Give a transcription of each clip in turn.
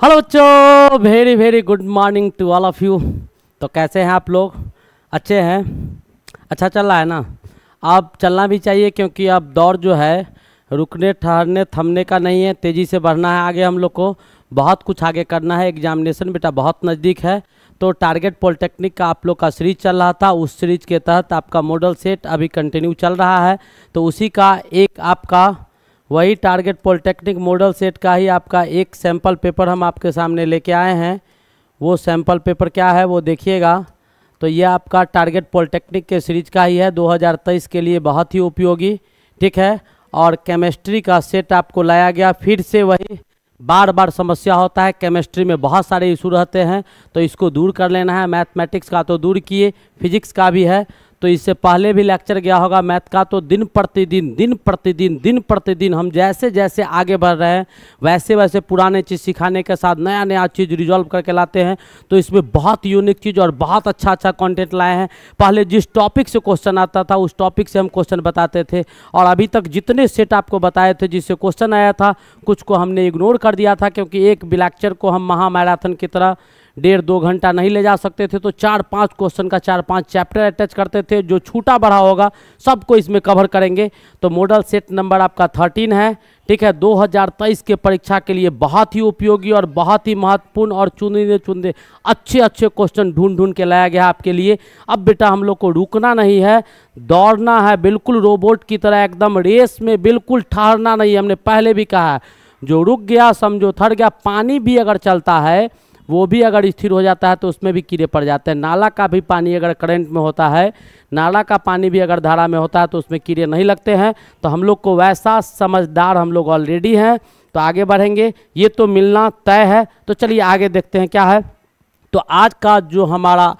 Hello बच्चों। Very very good morning to all of you तो कैसे हैं आप लोग? अच्छे हैं? अच्छा चल रहा है ना? अब चलना भी चाहिए क्योंकि अब दौर जो है, रुकने, ठहरने, थमने का नहीं है। तेज़ी से बढ़ना है आगे हम लोग को। बहुत कुछ आगे करना है। एग्जामिनेशन बेटा बहुत नज़दीक है। तो टारगेट पॉलिटेक्निक का आप लोग का सीरीज़ चल रहा था। उस सीरीज़ के तहत आपका मॉडल सेट अभी कंटिन्यू चल रहा है। तो उसी का एक आपका वही टारगेट पॉलिटेक्निक मॉडल सेट का ही आपका एक सैंपल पेपर हम आपके सामने लेके आए हैं। वो सैंपल पेपर क्या है वो देखिएगा। तो ये आपका टारगेट पॉलिटेक्निक के सीरीज़ का ही है 2023 के लिए बहुत ही उपयोगी, ठीक है? और केमिस्ट्री का सेट आपको लाया गया, फिर से वही बार बार समस्या होता है केमिस्ट्री में बहुत सारे इशू रहते हैं तो इसको दूर कर लेना है। मैथमेटिक्स का तो दूर किए फिजिक्स का भी है तो इससे पहले भी लेक्चर गया होगा मैथ का तो दिन प्रतिदिन दिन प्रतिदिन दिन प्रतिदिन हम जैसे जैसे आगे बढ़ रहे हैं, वैसे वैसे पुराने चीज़ सिखाने के साथ नया नया चीज़ रिजॉल्व करके लाते हैं। तो इसमें बहुत यूनिक चीज़ और बहुत अच्छा अच्छा कॉन्टेंट लाए हैं। पहले जिस टॉपिक से क्वेश्चन आता था, उस टॉपिक से हम क्वेश्चन बताते थे। और अभी तक जितने सेट आपको बताए थे, जिससे क्वेश्चन आया था, कुछ को हमने इग्नोर कर दिया था, क्योंकि एक लेक्चर को हम महामैराथन की तरह डेढ़ दो घंटा नहीं ले जा सकते थे तो चार पाँच क्वेश्चन का, चार पाँच चैप्टर अटैच करते थे, जो छूटा बढ़ा होगा, सबको इसमें कवर करेंगे। तो मॉडल सेट नंबर आपका थर्टीन है, ठीक है? 2023 के परीक्षा के लिए बहुत ही उपयोगी और बहुत ही महत्वपूर्ण और चुनिंदे चुनिंदे अच्छे अच्छे क्वेश्चन ढूंढ ढूंढ के लाया गया आपके लिए। अब बेटा हम लोग को रुकना नहीं है, दौड़ना है, बिल्कुल रोबोट की तरह एकदम रेस में बिल्कुल ठहरना नहीं हमने पहले भी कहा है। जो रुक गया, समझो, थर गया, पानी भी अगर चलता है वो भी अगर स्थिर हो जाता है तो उसमें भी कीड़े पड़ जाते हैं। नाला का भी पानी अगर करंट में होता है, नाला का पानी भी अगर धारा में होता है तो उसमें कीड़े नहीं लगते हैं। तो हम लोग को वैसा समझदार हम लोग ऑलरेडी हैं। तो आगे बढ़ेंगे। ये तो मिलना तय है। तो चलिए आगे देखते हैं क्या है। तो आज का जो हमारा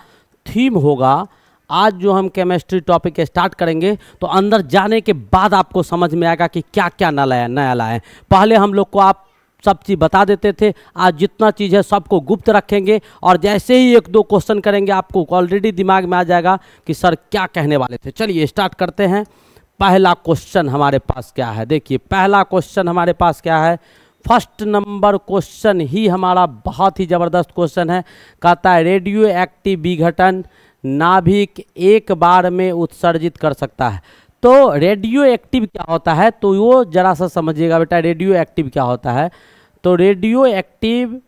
थीम होगा, आज जो हम केमिस्ट्री टॉपिक स्टार्ट करेंगे तो अंदर जाने के बाद आपको समझ में आएगा कि क्या क्या नया नया लाए पहले हम लोग को आप सब चीज़ बता देते थे। आज जितना चीज़ है सबको गुप्त रखेंगे और जैसे ही एक दो क्वेश्चन करेंगे, आपको ऑलरेडी दिमाग में आ जाएगा कि सर क्या कहने वाले थे। चलिए स्टार्ट करते हैं। पहला क्वेश्चन हमारे पास क्या है? देखिए, पहला क्वेश्चन हमारे पास क्या है? फ़र्स्ट नंबर क्वेश्चन ही हमारा बहुत ही ज़बरदस्त क्वेश्चन है। कहता है रेडियो एक्टिव विघटन नाभिक एक बार में उत्सर्जित कर सकता है। तो रेडियो एक्टिव क्या होता है? तो वो जरा सा समझिएगा बेटा रेडियो एक्टिव क्या होता है? तो रेडियो एक्टिव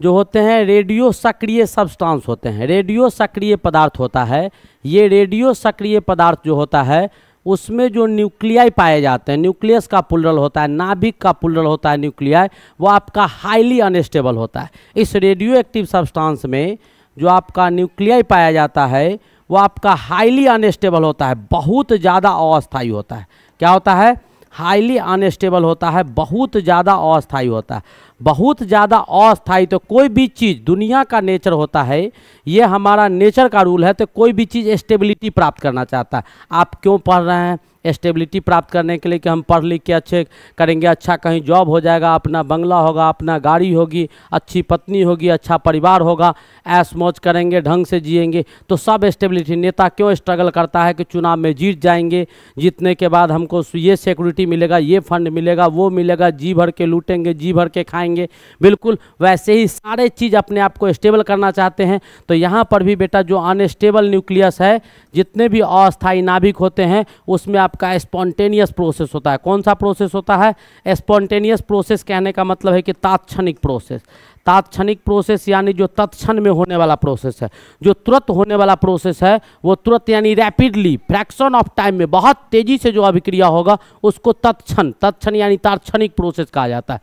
जो होते हैं रेडियो सक्रिय सब्सटेंस होते हैं। रेडियो सक्रिय पदार्थ होता है। ये रेडियो सक्रिय पदार्थ जो होता है, उसमें जो न्यूक्लियाई पाए जाते हैं न्यूक्लियस का पुलरल होता है, नाभिक का पुलरल होता है न्यूक्लियाई वो आपका हाईली अनस्टेबल होता है। इस रेडियो एक्टिव सब्सटेंस में जो आपका न्यूक्लियाई पाया जाता है, वो आपका हाईली अनस्टेबल होता है, बहुत ज़्यादा अस्थायी होता है। क्या होता है? हाईली अनस्टेबल होता है, बहुत ज़्यादा अस्थायी होता है। बहुत ज़्यादा अस्थायी तो कोई भी चीज़, दुनिया का नेचर होता है, ये हमारा नेचर का रूल है तो कोई भी चीज़ स्टेबिलिटी प्राप्त करना चाहता है। आप क्यों पढ़ रहे हैं? स्टेबिलिटी प्राप्त करने के लिए कि हम पढ़ लिख के अच्छे करेंगे अच्छा कहीं जॉब हो जाएगा, अपना बंगला होगा, अपना गाड़ी होगी, अच्छी पत्नी होगी अच्छा परिवार होगा ऐस मौज करेंगे, ढंग से जिएँगे तो सब स्टेबिलिटी। नेता क्यों स्ट्रगल करता है कि चुनाव में जीत जाएँगे? जीतने के बाद हमको ये सिक्योरिटी मिलेगा, ये फंड मिलेगा, वो मिलेगा, जी भर के लूटेंगे, जी भर के खाएँगे। बिल्कुल वैसे ही सारे चीज़ अपने आप को स्टेबल करना चाहते हैं। तो यहाँ पर भी बेटा जो अनस्टेबल न्यूक्लियस है, जितने भी अस्थायी नाभिक होते हैं, उसमें आप आपका स्पॉन्टेनियस प्रोसेस होता है। कौन सा प्रोसेस होता है? स्पॉन्टेनियस प्रोसेस कहने का मतलब है कि तात्क्षणिक प्रोसेस तात्क्षणिक प्रोसेस यानी जो तत्क्षण में होने वाला प्रोसेस है। जो तुरंत होने वाला प्रोसेस है, वो तुरंत यानी रैपिडली फ्रैक्शन ऑफ़ टाइम में, बहुत तेज़ी से जो अभिक्रिया होगा, उसको तत्क्षण तत्क्षण यानी तात्क्षणिक प्रोसेस कहा जाता है।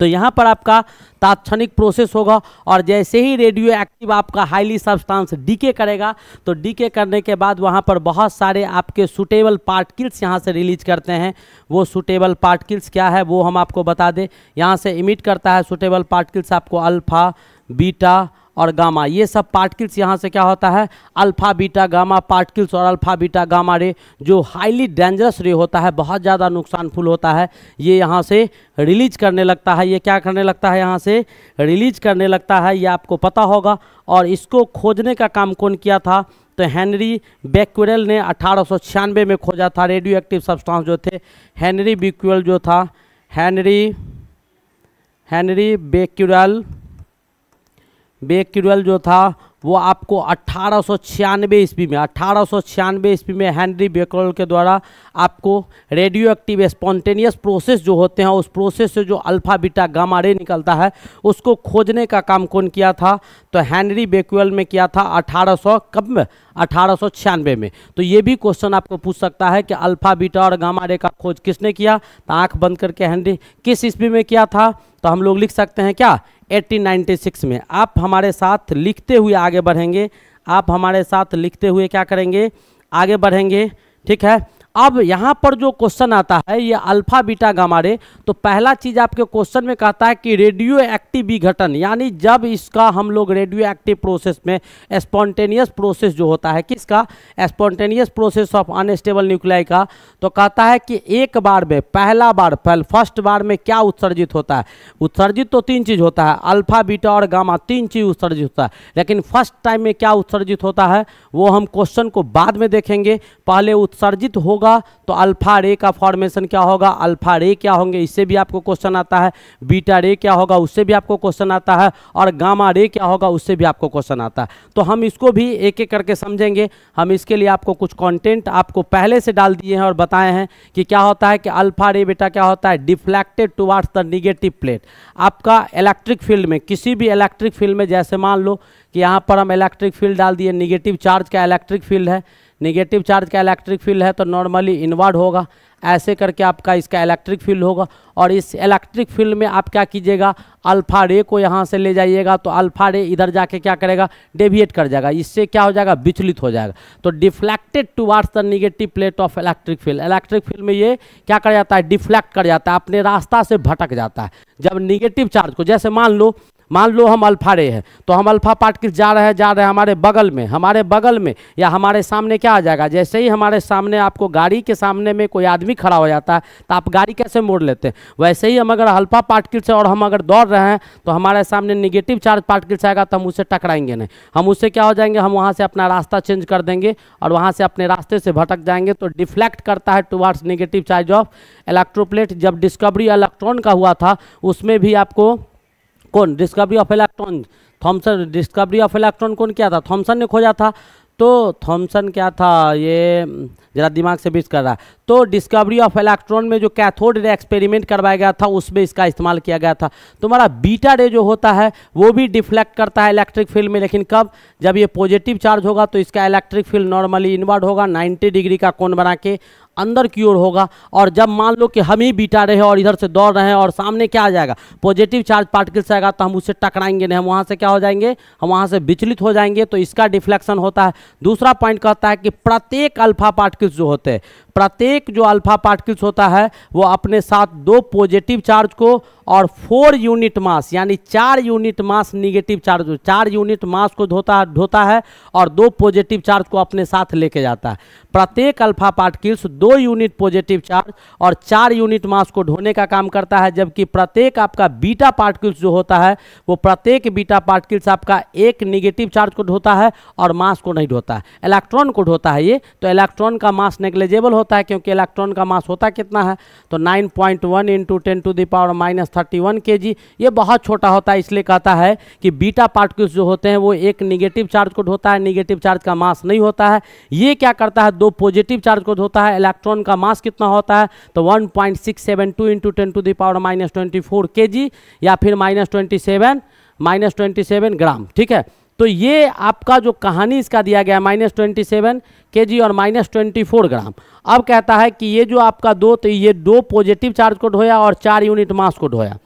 तो यहाँ पर आपका तात्क्षणिक प्रोसेस होगा और जैसे ही रेडियो एक्टिव आपका हाईली सब्सटेंस डीके करेगा तो डीके करने के बाद वहाँ पर बहुत सारे आपके सुटेबल पार्टिकल्स यहाँ से रिलीज़ करते हैं। वो सुटेबल पार्टिकल्स क्या है, वो हम आपको बता दें। यहाँ से इमिट करता है सुटेबल पार्टिकल्स आपको अल्फ़ा बीटा और गामा। ये सब पार्टिकल्स यहाँ से क्या होता है? अल्फ़ा, बीटा, गामा पार्टिकल्स और अल्फ़ा, बीटा, गामा रे, जो हाईली डेंजरस रे होता है, बहुत ज़्यादा नुकसानफुल होता है, ये यहाँ से रिलीज़ करने लगता है। ये क्या करने लगता है? यहाँ से रिलीज़ करने लगता है, ये आपको पता होगा। और इसको खोजने का काम कौन किया था? तो हेनरी बैक्वेल ने अठारह सौ छियानवे में खोजा था रेडियो एक्टिव सब्सटेंस जो थे। हेनरी बिक्वेल जो था, हेनरी हेनरी बेक्यूरल बेक्यूरल जो था, वो आपको अट्ठारह सौ छियानवे ईस्वी में अट्ठारह सौ छियानवे ईस्वी में हेनरी बेकरल के द्वारा आपको रेडियो एक्टिव स्पॉन्टेनियस प्रोसेस जो होते हैं, उस प्रोसेस से जो अल्फ़ा बीटा गामा रे निकलता है, उसको खोजने का काम कौन किया था? तो हेनरी बेक्यूअल में किया था अठारह सौ, कब में? अठारह सौ छियानवे में। तो ये भी क्वेश्चन आपको पूछ सकता है कि अल्फ़ा बीटा और गामा रे का खोज किसने किया? तो आँख बंद करके हैंनरी, किस ईस्वी में किया था? तो हम लोग लिख सकते हैं क्या? 1896 में। आप हमारे साथ लिखते हुए आगे बढ़ेंगे। आप हमारे साथ लिखते हुए क्या करेंगे? आगे बढ़ेंगे। ठीक है? अब यहाँ पर जो क्वेश्चन आता है, ये अल्फ़ा, बीटा, गामा रे तो पहला चीज़ आपके क्वेश्चन में कहता है कि रेडियो एक्टिव विघटन, यानी जब इसका हम लोग रेडियो एक्टिव प्रोसेस में स्पॉन्टेनियस प्रोसेस जो होता है, किसका? Spontaneous process of unstable nuclei का। तो कहता है कि एक बार में, पहला बार फ़र्स्ट बार में क्या उत्सर्जित होता है? उत्सर्जित तो तीन चीज़ होता है, अल्फ़ा, बीटा और गामा, तीन चीज़ उत्सर्जित होता है। लेकिन फ़र्स्ट टाइम में क्या उत्सर्जित होता है, वो हम क्वेश्चन को बाद में देखेंगे। पहले उत्सर्जित होगा होगा तो अल्फ़ा रे का फॉर्मेशन क्या होगा? अल्फ़ा रे क्या होंगे? इससे भी आपको क्वेश्चन आता है। बीटा रे क्या होगा? उससे भी आपको क्वेश्चन आता है। और गामा रे क्या होगा? उससे भी आपको क्वेश्चन आता है। तो हम इसको भी एक एक करके समझेंगे। हम इसके लिए आपको कुछ कॉन्टेंट आपको पहले से डाल दिए हैं और बताए हैं कि क्या होता है कि अल्फ़ा रे बेटा क्या होता है? Deflected towards the negative plate आपका इलेक्ट्रिक फ़ील्ड में, किसी भी इलेक्ट्रिक फ़ील्ड में, जैसे मान लो कि यहाँ पर हम इलेक्ट्रिक फ़ील्ड डाल दिए निगेटिव चार्ज का इलेक्ट्रिक फ़ील्ड है। निगेटिव चार्ज का इलेक्ट्रिक फ़ील्ड है तो नॉर्मली इनवर्ड होगा। ऐसे करके आपका इसका इलेक्ट्रिक फ़ील्ड होगा। और इस इलेक्ट्रिक फ़ील्ड में आप क्या कीजिएगा? अल्फ़ा रे को यहाँ से ले जाइएगा तो अल्फ़ा रे इधर जाके क्या करेगा? डेविएट कर जाएगा। इससे क्या हो जाएगा? विचलित हो जाएगा। तो deflected towards the negative plate of electric field electric field में ये क्या कर जाता है? डिफ्लेक्ट कर जाता है। अपने रास्ता से भटक जाता है। जब निगेटिव चार्ज को, जैसे मान लो मान लो हम अल्फ़ा रे हैं तो हम अल्फ़ा पार्टिकल जा रहे हैं? जा रहे हैं हमारे बगल में, हमारे बगल में, या हमारे सामने क्या आ जाएगा? जैसे ही हमारे सामने आपको गाड़ी के सामने में कोई आदमी खड़ा हो जाता है तो आप गाड़ी कैसे मोड़ लेते हैं? वैसे ही हम अगर अल्फ़ा पार्टिकल से और हम अगर दौड़ रहे हैं तो हमारे सामने निगेटिव चार्ज पार्टिकल से आएगा? तो हम उससे टकराएँगे नहीं। हम उससे क्या हो जाएँगे? हम वहाँ से अपना रास्ता चेंज कर देंगे और वहाँ से अपने रास्ते से भटक जाएँगे तो डिफ्लेक्ट करता है towards negative charge of electroplate जब डिस्कवरी इलेक्ट्रॉन का हुआ था, उसमें भी आपको कौन? Discovery of electron Thomson discovery of electron कौन किया था? थॉमसन ने खोजा था। तो थॉमसन क्या था? ये, ज़रा दिमाग से बीच कर रहा है। तो डिस्कवरी ऑफ़ इलेक्ट्रॉन में जो कैथोड रे एक्सपेरिमेंट करवाया गया था, उसमें इसका इस्तेमाल किया गया था। तुम्हारा बीटा रे जो होता है, वो भी डिफ्लेक्ट करता है इलेक्ट्रिक फ़ील्ड में। लेकिन कब? जब ये पॉजिटिव चार्ज होगा तो इसका इलेक्ट्रिक फ़ील्ड नॉर्मली इनवर्ड होगा 90 डिग्री का कोण बना के। अंदर की ओर होगा और जब मान लो कि हम ही बिटा रहे हैं और इधर से दौड़ रहे हैं और सामने क्या आ जाएगा? पॉजिटिव चार्ज पार्टिकल्स आएगा तो हम उससे टकराएँगे नहीं। हम वहाँ से क्या हो जाएँगे? हम वहाँ से विचलित हो जाएँगे तो इसका डिफ्लेक्शन होता है। दूसरा पॉइंट कहता है कि प्रत्येक अल्फ़ा पार्टिकल्स जो होते हैं प्रत्येक जो अल्फ़ा पार्टिकल्स होता है, वो अपने साथ दो पॉजिटिव चार्ज को और फोर यूनिट मास, यानी चार यूनिट मास निगेटिव चार्ज, चार यूनिट मास को धोता ढोता है और दो पॉजिटिव चार्ज को अपने साथ लेके जाता है। प्रत्येक अल्फ़ा पार्टिकल्स दो यूनिट पॉजिटिव चार्ज और चार यूनिट मास को ढोने का काम करता है, जबकि प्रत्येक आपका बीटा पार्टिकल्स जो होता है, वो प्रत्येक बीटा पार्टिकल्स आपका एक निगेटिव चार्ज को ढोता है और मास को नहीं ढोता है। इलेक्ट्रॉन को ढोता है ये तो इलेक्ट्रॉन का मास नेग्लेजेबल होता है, क्योंकि इलेक्ट्रॉन का मास होता कितना है? तो nine point one into ten to the power minus thirty one के ये बहुत छोटा होता है, इसलिए कहता है कि बीटा पार्टिकल्स जो होते हैं, वो एक निगेटिव चार्ज को ढोता है निगेटिव चार्ज का मास नहीं होता है। ये क्या करता है? दो पॉजिटिव चार्ज को ढोता है इलेक्ट्रॉन का मास कितना होता है? तो one point six seven two into ten to the power minus twenty four K G या फिर minus twenty seven minus twenty seven gram ठीक है? तो ये आपका जो कहानी इसका दिया गया है माइनस ट्वेंटी सेवन के जी और माइनस ट्वेंटी फोर ग्राम अब कहता है कि ये जो आपका दो तो ये दो पॉजिटिव चार्ज को ढोया और चार यूनिट मास को ढोया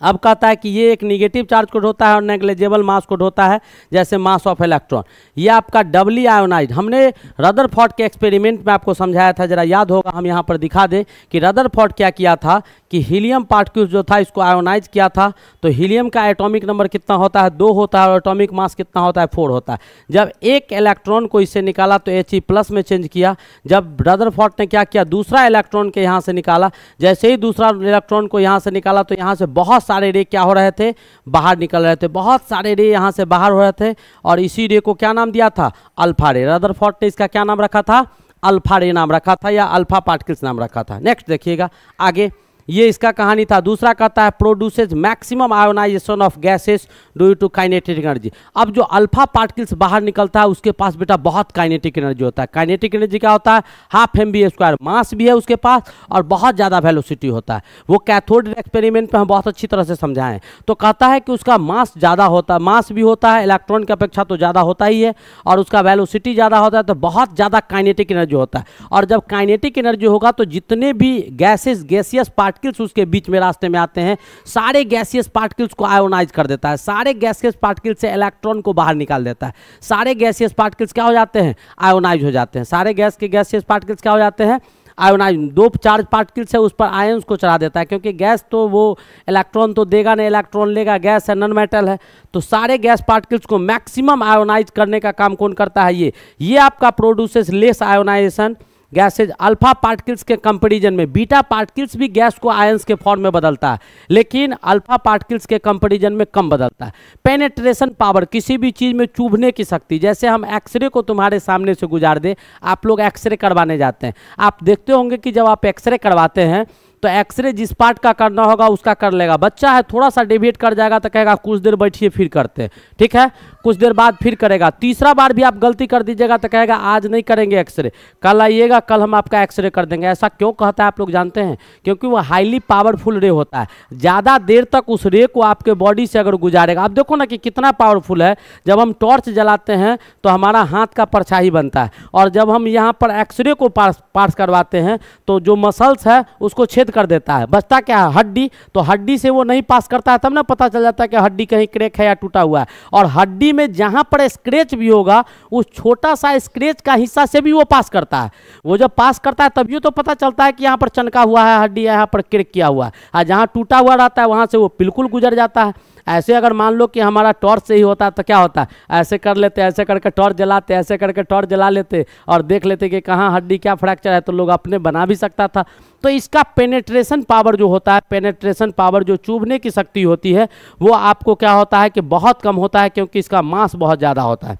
अब कहता है कि ये एक निगेटिव चार्ज को ढोता है और नेग्लेजेबल मास को ढोता है, जैसे मास ऑफ़ इलेक्ट्रॉन ये आपका डबली आयोनाइज हमने रदर के एक्सपेरिमेंट में आपको समझाया था, जरा याद होगा, हम यहाँ पर दिखा दें कि रदर क्या किया था कि हीलियम पार्टिकल्स जो था, इसको आयोनाइज किया था। तो हीलियम का एटॉमिक नंबर कितना होता है? दो होता है और एटॉमिक मास कितना होता है? फोर होता है। जब एक इलेक्ट्रॉन को इससे निकाला तो एच प्लस में चेंज किया। जब फॉर्ट ने क्या किया? दूसरा इलेक्ट्रॉन के यहाँ से निकाला। जैसे ही दूसरा इलेक्ट्रॉन को यहाँ से निकाला तो यहाँ से बहुत सारे रे क्या हो रहे थे? बाहर निकल रहे थे। बहुत सारे रे यहाँ से बाहर हो रहे थे और इसी रे को क्या नाम दिया था? अल्फ़ा रे। रदर फोर्ट ने इसका क्या नाम रखा था? अल्फ़ा रे नाम रखा था या अल्फ़ा पार्टिकल्स नाम रखा था। नेक्स्ट देखिएगा। आगे। ये इसका कहानी था। दूसरा कहता है produces maximum ionisation of gases due to kinetic energy अब जो अल्फ़ा पार्टिकल्स बाहर निकलता है, उसके पास बेटा बहुत काइनेटिक एनर्जी होता है। काइनेटिक एनर्जी क्या होता है? Half M B square mass भी है उसके पास और बहुत ज़्यादा वेलोसिटी होता है। वो कैथोड एक्सपेरिमेंट पर हम बहुत अच्छी तरह से समझाएँ। तो कहता है कि उसका मास ज़्यादा होता है। मास भी होता है इलेक्ट्रॉन की अपेक्षा तो ज़्यादा होता ही है और उसका वेलोसिटी ज़्यादा होता है तो बहुत ज़्यादा काइनेटिक एनर्जी होता है। और जब काइनेटिक एनर्जी होगा तो जितने भी गैसेस गैसियस पार्टिकल्स उसके बीच में रास्ते में आते हैं। सारे गैसियस पार्टिकल्स को आयोनाइज कर देता है। सारे गैसियस पार्टिकल्स से इलेक्ट्रॉन को बाहर निकाल देता है। सारे गैसियस पार्टिकल्स क्या हो जाते हैं? आयोनाइज हो जाते हैं। सारे गैस के गैसियस पार्टिकल्स क्या हो जाते हैं? आयोनाइज, दो चार्ज पार्टिकल्स है, उस पर आयंस को चढ़ा देता है। क्योंकि गैस तो वो इलेक्ट्रॉन तो देगा नहीं, इलेक्ट्रॉन लेगा, गैस है नॉन मेटल है। तो सारे गैस पार्टिकल्स को मैक्सिमम आयोनाइज करने का काम कौन करता है? ये ये आपका produces less ionisation. Gases, alpha particles के कंपेरिजन में, बीटा पार्टिकल्स भी गैस को आयंस के फॉर्म में बदलता है, लेकिन अल्फ़ा पार्टिकल्स के कंपेरिजन में कम बदलता है। पेनेट्रेशन पावर किसी भी चीज़ में चुभने की शक्ति, जैसे हम एक्सरे को तुम्हारे सामने से गुजार दे, आप लोग एक्सरे करवाने जाते हैं। आप देखते होंगे कि जब आप एक्सरे करवाते हैं तो एक्सरे जिस पार्ट का करना होगा, उसका कर लेगा। बच्चा है, थोड़ा सा डेविएट कर जाएगा तो कहेगा, कुछ देर बैठिए, फिर करते ठीक है? कुछ देर बाद फिर करेगा। तीसरा बार भी आप गलती कर दीजिएगा तो कहेगा, आज नहीं करेंगे एक्सरे कल आइएगा, कल हम आपका एक्सरे कर देंगे। ऐसा क्यों कहता है आप लोग जानते हैं? क्योंकि वो हाईली पावरफुल रे होता है। ज़्यादा देर तक उस रे को आपके बॉडी से अगर गुजारेगा, आप देखो ना कि कितना पावरफुल है। जब हम टॉर्च जलाते हैं तो हमारा हाथ का परछाई बनता है। और जब हम यहाँ पर एक्सरे को पास पास करवाते हैं तो जो मसल्स है, उसको छेद कर देता है। बचता क्या है? हड्डी। तो हड्डी से वो नहीं पास करता है, तब ना पता चल जाता है कि हड्डी कहीं क्रेक है या टूटा हुआ है। और हड्डी में जहाँ पर स्क्रेच भी होगा, उस छोटा सा स्क्रेच का हिस्सा से भी वो पास करता है। वो जब पास करता है तभी तो पता चलता है कि यहाँ पर चनका हुआ है, हड्डी यहाँ पर क्रेक किया हुआ है। और जहाँ टूटा हुआ रहता है, वहाँ से वो बिल्कुल गुजर जाता है। ऐसे अगर मान लो कि हमारा टॉर्च से ही होता है तो क्या होता है? ऐसे कर लेते, ऐसे करके टॉर्च जलाते, ऐसे करके टॉर्च जला लेते और देख लेते कि कहाँ हड्डी क्या फ्रैक्चर है तो लोग अपने बना भी सकता था। तो इसका पेनेट्रेशन पावर जो होता है पेनेट्रेशन पावर जो चुभने की शक्ति होती है, वो आपको क्या होता है कि बहुत कम होता है क्योंकि इसका मास बहुत ज़्यादा होता है।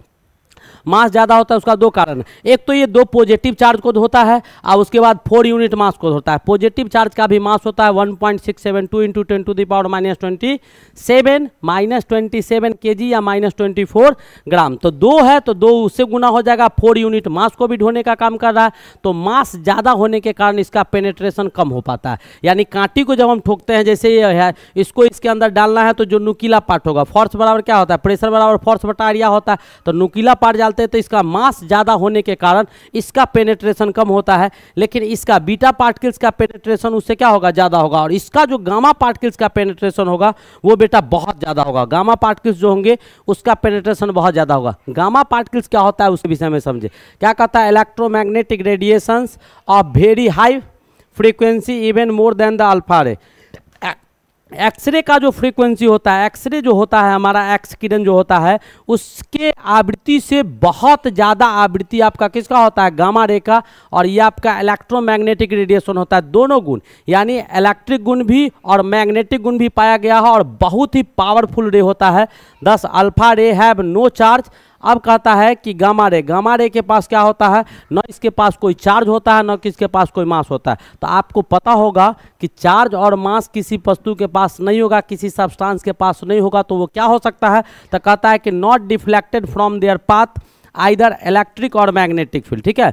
मास ज़्यादा होता है, उसका दो कारण एक तो ये दो पॉजिटिव चार्ज को होता है, और उसके बाद फोर यूनिट मास को होता है। पॉजिटिव चार्ज का भी मास होता है one point six seven two into ten to the power minus twenty seven minus twenty seven K G या माइनस ट्वेंटी फोर ग्राम तो दो है तो दो उससे गुना हो जाएगा। फोर यूनिट मास को भी ढोने का काम कर रहा है। तो मास ज़्यादा होने के कारण इसका पेनेट्रेशन कम हो पाता है। यानी कांटी को जब हम ठोकते हैं, जैसे ये है, इसको इसके अंदर डालना है तो जो नुकीला पार्ट होगा फोर्स बराबर क्या होता है? प्रेशर बराबर फोर्स बटा एरिया होता है। तो नुकीला पार्ट हैं तो इसका मास ज़्यादा होने के कारण इसका पेनेट्रेशन कम होता है। लेकिन इसका बीटा पार्टिकल्स का पेनेट्रेशन उससे क्या होगा? ज़्यादा होगा। और इसका जो गामा पार्टिकल्स का पेनेट्रेशन होगा, वो बेटा बहुत ज़्यादा होगा। गामा पार्टिकल्स जो होंगे, उसका पेनेट्रेशन बहुत ज़्यादा होगा। गामा पार्टिकल्स क्या होता है उसके विषय में समझे। क्या कहता है? Electromagnetic radiations of very high frequency even more than the alpha ray X-ray का जो फ्रीक्वेंसी होता है एक्सरे जो होता है, हमारा एक्स किरण जो होता है, उसके आवृत्ति से बहुत ज़्यादा आवृत्ति आपका किसका होता है? गामा रे का, और ये आपका इलेक्ट्रोमैग्नेटिक रेडिएशन होता है, दोनों गुण। यानी इलेक्ट्रिक गुण भी और मैग्नेटिक गुण भी पाया गया है, और बहुत ही पावरफुल रे होता है। दस अल्फ़ा रे हैव नो चार्ज अब कहता है कि गामा रे गामा रे के पास क्या होता है? न इसके पास कोई चार्ज होता है, न किसके पास कोई मास होता है। तो आपको पता होगा कि चार्ज और मास किसी वस्तु के पास नहीं होगा, किसी सब्सटेंस के पास नहीं होगा तो वो क्या हो सकता है? तो कहता है कि not deflected from their path either electric और मैग्नेटिक फ़ील्ड ठीक है?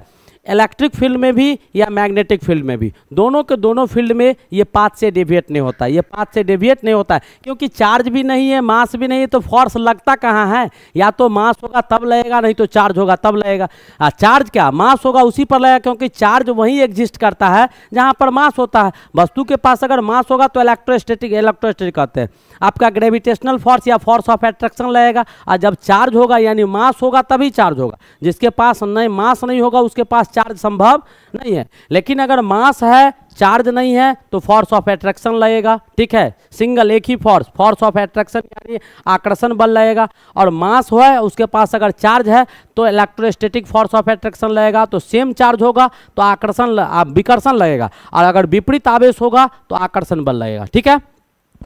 इलेक्ट्रिक फ़ील्ड में भी या मैग्नेटिक फ़ील्ड में भी। दोनों के दोनों फ़ील्ड में ये पाथ से डेविएट नहीं होता ये पाथ से डेविएट नहीं होता क्योंकि चार्ज भी नहीं है मास भी नहीं है तो फोर्स लगता कहाँ है? या तो मास होगा तब लगेगा नहीं तो चार्ज होगा तब लगेगा। आ, चार्ज क्या? मास होगा उसी पर लगेगा क्योंकि चार्ज वहीं एग्जिस्ट करता है जहाँ पर मास होता है। वस्तु के पास अगर मास होगा तो इलेक्ट्रोस्टेटिक इलेक्ट्रोस्टेटिक कहते हैं। आपका ग्रेविटेशनल फोर्स या फोर्स ऑफ़ एट्रैक्शन लगेगा और जब चार्ज होगा यानी मास होगा तभी चार्ज होगा। जिसके पास नहीं मास नहीं होगा उसके पास चार्ज संभव नहीं है। लेकिन अगर मास है, चार्ज नहीं है तो फोर्स ऑफ़ एट्रैक्शन लगेगा, ठीक है? सिंगल एक ही फोर्स फोर्स ऑफ़ एट्रैक्शन यानी आकर्षण बल लगेगा। और मास हो है, उसके पास अगर चार्ज है तो इलेक्ट्रोस्टेटिक फोर्स ऑफ़ एट्रैक्शन लगेगा तो सेम चार्ज होगा तो आकर्षण विकर्षण लगेगा। और अगर विपरीत आवेश होगा तो आकर्षण बल लगेगा, ठीक है?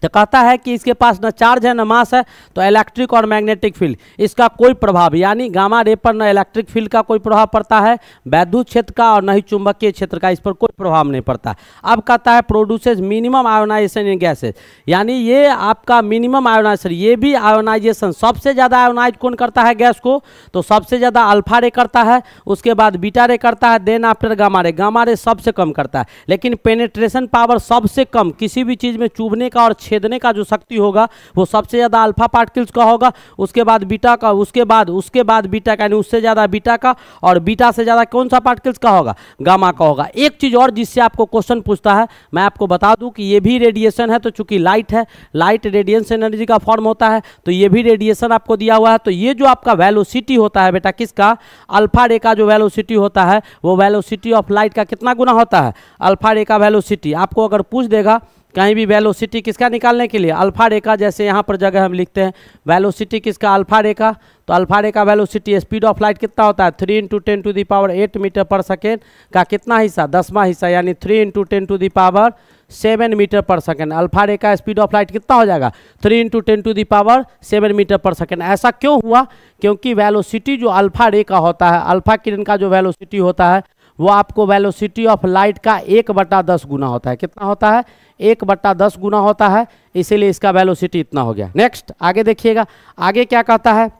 तो कहता है कि इसके पास न चार्ज है, न मास है तो इलेक्ट्रिक और मैग्नेटिक फ़ील्ड इसका कोई प्रभाव, यानी गामा रे पर न इलेक्ट्रिक फ़ील्ड का कोई प्रभाव पड़ता है, वैद्युत क्षेत्र का और न ही चुंबकीय क्षेत्र का इस पर कोई प्रभाव नहीं पड़ता। अब कहता है produces minimum ionization in gases यानी ये आपका मिनिमम आयोनाइजेशन ये भी आयोनाइजेशन सबसे ज़्यादा आयोनाइज कौन करता है गैस को? तो सबसे ज़्यादा अल्फ़ा रे करता है, उसके बाद बीटा रे करता है then after gamma ray gamma ray सबसे कम करता है। लेकिन पेनेट्रेशन पावर सबसे कम, किसी भी चीज़ में चुभने का और छेदने का जो शक्ति होगा, वो सबसे ज़्यादा अल्फ़ा पार्टिकल्स का होगा। उसके बाद बीटा का, उसके बाद उसके बाद बीटा का, यानी उससे ज़्यादा बीटा का, और बीटा से ज़्यादा कौन सा पार्टिकल्स का होगा? गामा का होगा। एक चीज़ और जिससे आपको क्वेश्चन पूछता है, मैं आपको बता दूँ कि ये भी रेडिएशन है तो चूँकि लाइट है, लाइट रेडियंस एनर्जी का फॉर्म होता है तो ये भी रेडिएशन आपको दिया हुआ है। तो ये जो आपका वेलोसिटी होता है बेटा, किसका? अल्फ़ा रे का जो वेलोसिटी होता है, वो वेलोसिटी ऑफ़ लाइट का कितना गुना होता है? अल्फ़ा रे का वेलोसिटी। आपको अगर पूछ देगा कहीं भी वेलोसिटी किसका निकालने के लिए? अल्फ़ा रेखा जैसे यहाँ पर जगह हम लिखते हैं। वेलोसिटी किसका? अल्फ़ा रेखा तो अल्फ़ा रेखा वेलोसिटी स्पीड ऑफ़ लाइट कितना होता है? Three into ten to the power eight metre per second का कितना हिस्सा? दसवां हिस्सा, यानी three into ten to the power seven metre per second alpha ray का स्पीड ऑफ़ लाइट कितना हो जाएगा? Three into ten to the power seven metre per second ऐसा क्यों हुआ? क्योंकि वेलोसिटी जो अल्फ़ा रे का होता है अल्फ़ा किरण का जो वेलोसिटी होता है, वो आपको वेलोसिटी ऑफ़ लाइट का एक बटा दस गुना होता है। कितना होता है? एक बट्टा दस गुना होता है, इसीलिए इसका वेलोसिटी इतना हो गया। नेक्स्ट आगे देखिएगा। आगे क्या कहता है?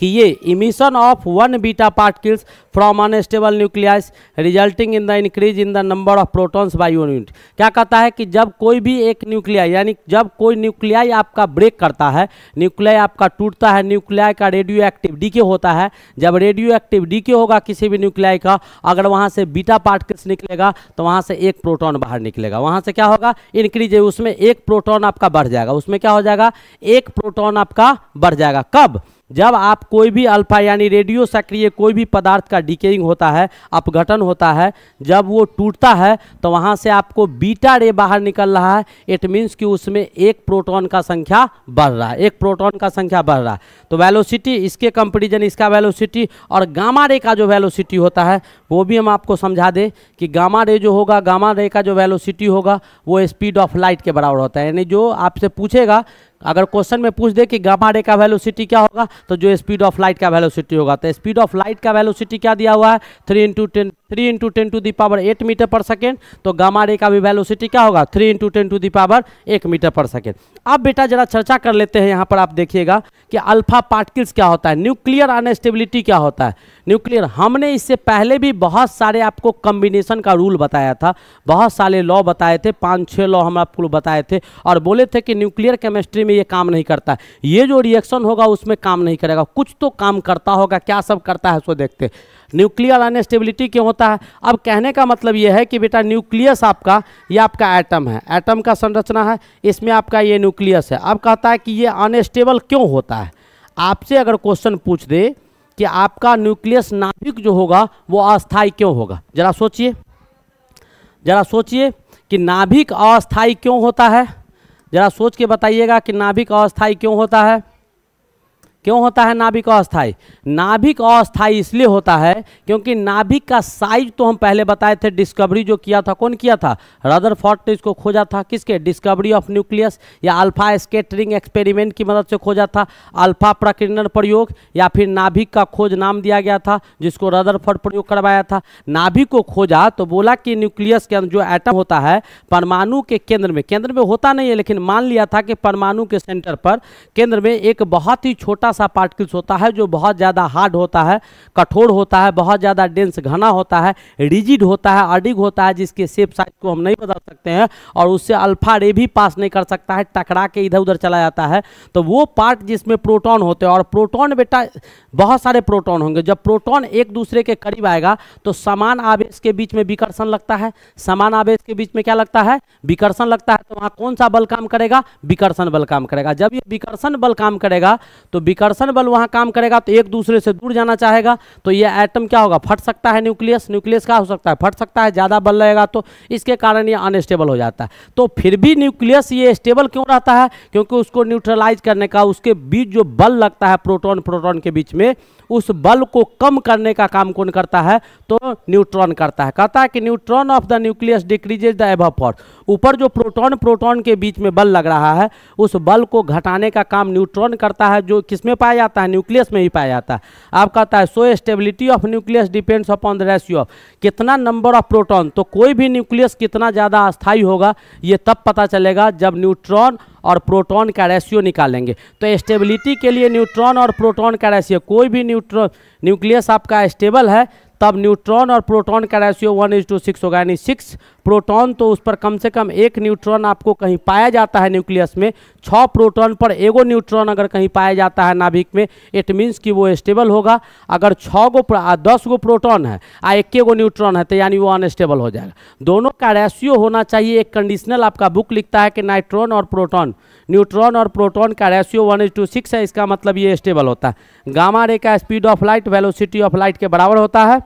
कि ये emission of one beta particles from unstable nucleus resulting in the increase in the number of protons by unit क्या कहता है कि जब कोई भी एक न्यूक्लियाई यानी जब कोई न्यूक्लियाई आपका ब्रेक करता है न्यूक्लियाई आपका टूटता है न्यूक्लियाई का रेडियो एक्टिव डीके होता है, जब रेडियो एक्टिव डीके होगा किसी भी न्यूक्लियाई का, अगर वहाँ से बीटा पार्टिकल्स निकलेगा तो वहाँ से एक प्रोटॉन बाहर निकलेगा। वहाँ से क्या होगा? इंक्रीज उसमें एक प्रोटॉन आपका बढ़ जाएगा। उसमें क्या हो जाएगा? एक प्रोटॉन आपका बढ़ जाएगा। कब? जब आप कोई भी अल्फ़ा यानी रेडियो सक्रिय कोई भी पदार्थ का डिकेइंग होता है, अपघटन होता है, जब वो टूटता है तो वहाँ से आपको बीटा रे बाहर निकल रहा है। इट मीन्स कि उसमें एक प्रोटॉन का संख्या बढ़ रहा है, एक प्रोटॉन का संख्या बढ़ रहा है। तो वेलोसिटी, इसके कंपेरिजन, इसका वेलोसिटी और गामा रे का जो वेलोसिटी होता है, वो भी हम आपको समझा दें कि गामा रे जो होगा, गामा रे का जो वेलोसिटी होगा, वो स्पीड ऑफ़ लाइट के बराबर होता है। यानी जो आपसे पूछेगा अगर क्वेश्चन में पूछ दे कि गामा रे का वेलोसिटी क्या होगा तो जो स्पीड ऑफ़ लाइट का वेलोसिटी होगा। तो स्पीड ऑफ़ लाइट का वेलोसिटी क्या दिया हुआ है? Three into ten three into ten to the power eight metre per second तो गामा रे का भी वेलोसिटी क्या होगा? Three into ten to the power एक मीटर पर सेकेंड अब बेटा जरा चर्चा कर लेते हैं यहाँ पर आप देखिएगा कि अल्फ़ा पार्टिकल्स क्या होता है? न्यूक्लियर अनस्टेबिलिटी क्या होता है? न्यूक्लियर हमने इससे पहले भी बहुत सारे आपको कम्बिनेशन का रूल बताया था। बहुत सारे लॉ बताए थे। पाँच छः लॉ हम आपको बताए थे और बोले थे कि न्यूक्लियर केमिस्ट्री में ये काम नहीं करता। ये जो रिएक्शन होगा, उसमें काम नहीं करेगा। कुछ तो काम करता होगा। क्या सब करता है सो देखते न्यूक्लियर अनस्टेबिलिटी क्यों होता है? अब कहने का मतलब ये है कि बेटा न्यूक्लियस आपका, ये आपका एटम है। एटम का संरचना है, इसमें आपका ये न्यूक्लियस है। अब कहता है कि ये अनस्टेबल क्यों होता है? आपसे अगर क्वेश्चन पूछ दे कि आपका न्यूक्लियस नाभिक जो होगा, वो अस्थाई क्यों होगा? जरा सोचिए। जरा सोचिए कि नाभिक अस्थाई क्यों होता है? जरा सोच के बताइएगा कि नाभिक अस्थायी क्यों होता है? क्यों होता है नाभिक अस्थाई नाभिक अस्थाई इसलिए होता है क्योंकि नाभिक का साइज़ तो हम पहले बताए थे डिस्कवरी जो किया था, कौन किया था? रदर फोर्ट ने इसको खोजा था। किसके? डिस्कवरी ऑफ़ न्यूक्लियस या अल्फ़ा स्केटरिंग एक्सपेरिमेंट की मदद से खोजा था। अल्फ़ा प्रकीर्णन प्रयोग या फिर नाभिक का खोज नाम दिया गया था, जिसको रदर प्रयोग करवाया था। नाभिक को खोजा तो बोला कि न्यूक्लियस के जो एटम होता है, परमाणु के केंद्र में केंद्र में होता नहीं है, लेकिन मान लिया था कि परमाणु के सेंटर पर, केंद्र में एक बहुत ही छोटा छोटा सा पार्टिकल्स होता है, जो बहुत ज़्यादा हार्ड होता है, कठोर होता है, बहुत ज़्यादा डेंस घना होता है रिजिड होता है, अडिग होता है, जिसके सेप साइज़ को हम नहीं बदल सकते हैं और उससे अल्फ़ा रे भी पास नहीं कर सकता है, टकरा के इधर उधर चला जाता है। तो वो पार्ट जिसमें प्रोटॉन होते हैं और प्रोटॉन बेटा, बहुत सारे प्रोटॉन होंगे। जब प्रोटॉन एक दूसरे के करीब आएगा तो समान आवेश के बीच में विकर्षण लगता है। समान आवेश के बीच में क्या लगता है? विकर्षण लगता है। तो वहाँ कौन सा बल काम करेगा? विकर्षण बल काम करेगा। जब ये विकर्षण बल काम करेगा तो विकर्षण बल वहाँ काम करेगा तो एक दूसरे से दूर जाना चाहेगा तो ये एटम क्या होगा? फट सकता है न्यूक्लियस न्यूक्लियस क्या हो सकता है? फट सकता है, ज़्यादा बल लगेगा तो इसके कारण ये अनस्टेबल हो जाता है। तो फिर भी न्यूक्लियस ये स्टेबल क्यों रहता है? क्योंकि उसको न्यूट्रलाइज करने का, उसके बीच जो बल लगता है प्रोटोन प्रोटोन के बीच में उस बल को कम करने का काम कौन करता है? तो न्यूट्रॉन करता है। कहता है कि neutron of the nucleus decreases the above four. ऊपर जो प्रोटॉन प्रोटॉन के बीच में बल लग रहा है, उस बल को घटाने का काम न्यूट्रॉन करता है, जो किसमें पाया जाता है? न्यूक्लियस में ही पाया जाता है। आप कहता है so stability of nucleus depends upon the ratio कितना नंबर ऑफ़ प्रोटॉन तो कोई भी न्यूक्लियस कितना ज़्यादा अस्थायी होगा, ये तब पता चलेगा जब न्यूट्रॉन और प्रोटॉन का रेशियो निकालेंगे। तो स्टेबिलिटी के लिए न्यूट्रॉन और प्रोटॉन का रेशियो कोई भी न्यूट्रॉन न्यूक्लियस आपका स्टेबल है तब न्यूट्रॉन और प्रोटॉन का ratio one is to six होगा, यानी सिक्स प्रोटॉन तो उस पर कम से कम एक न्यूट्रॉन आपको कहीं पाया जाता है न्यूक्लियस में छः प्रोटॉन पर एगो न्यूट्रॉन अगर कहीं पाया जाता है नाभिक में इट मीन्स कि वो स्टेबल होगा। अगर छः गो दस गो प्रोटॉन है, आ एक गो न्यूट्रॉन है तो यानी वो अनस्टेबल हो जाएगा। दोनों का रेशियो होना चाहिए, एक कंडीशनल आपका बुक लिखता है कि नाइट्रॉन और प्रोटॉन, न्यूट्रॉन और प्रोटॉन का ratio one is to six है, इसका मतलब ये स्टेबल होता है। गामा रे का speed of light velocity of light के बराबर होता है।